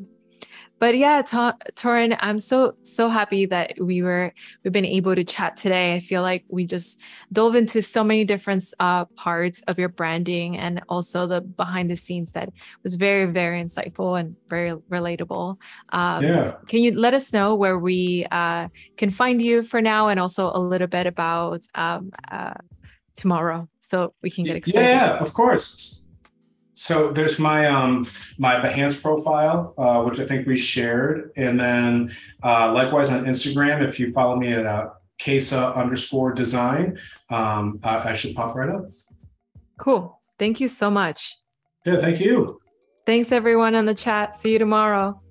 But yeah, Ta- Toren, I'm so so happy that we were we've been able to chat today. I feel like we just dove into so many different uh, parts of your branding and also the behind the scenes that was very very insightful and very relatable. Um, yeah. Can you let us know where we uh, can find you for now, and also a little bit about um, uh, tomorrow so we can get excited. Yeah, of course. So there's my um my Behance profile, uh, which I think we shared, and then uh, likewise on Instagram, if you follow me at uh, Kesa underscore design, um, I, I should pop right up. Cool. Thank you so much. Yeah, thank you. Thanks everyone on the chat. See you tomorrow.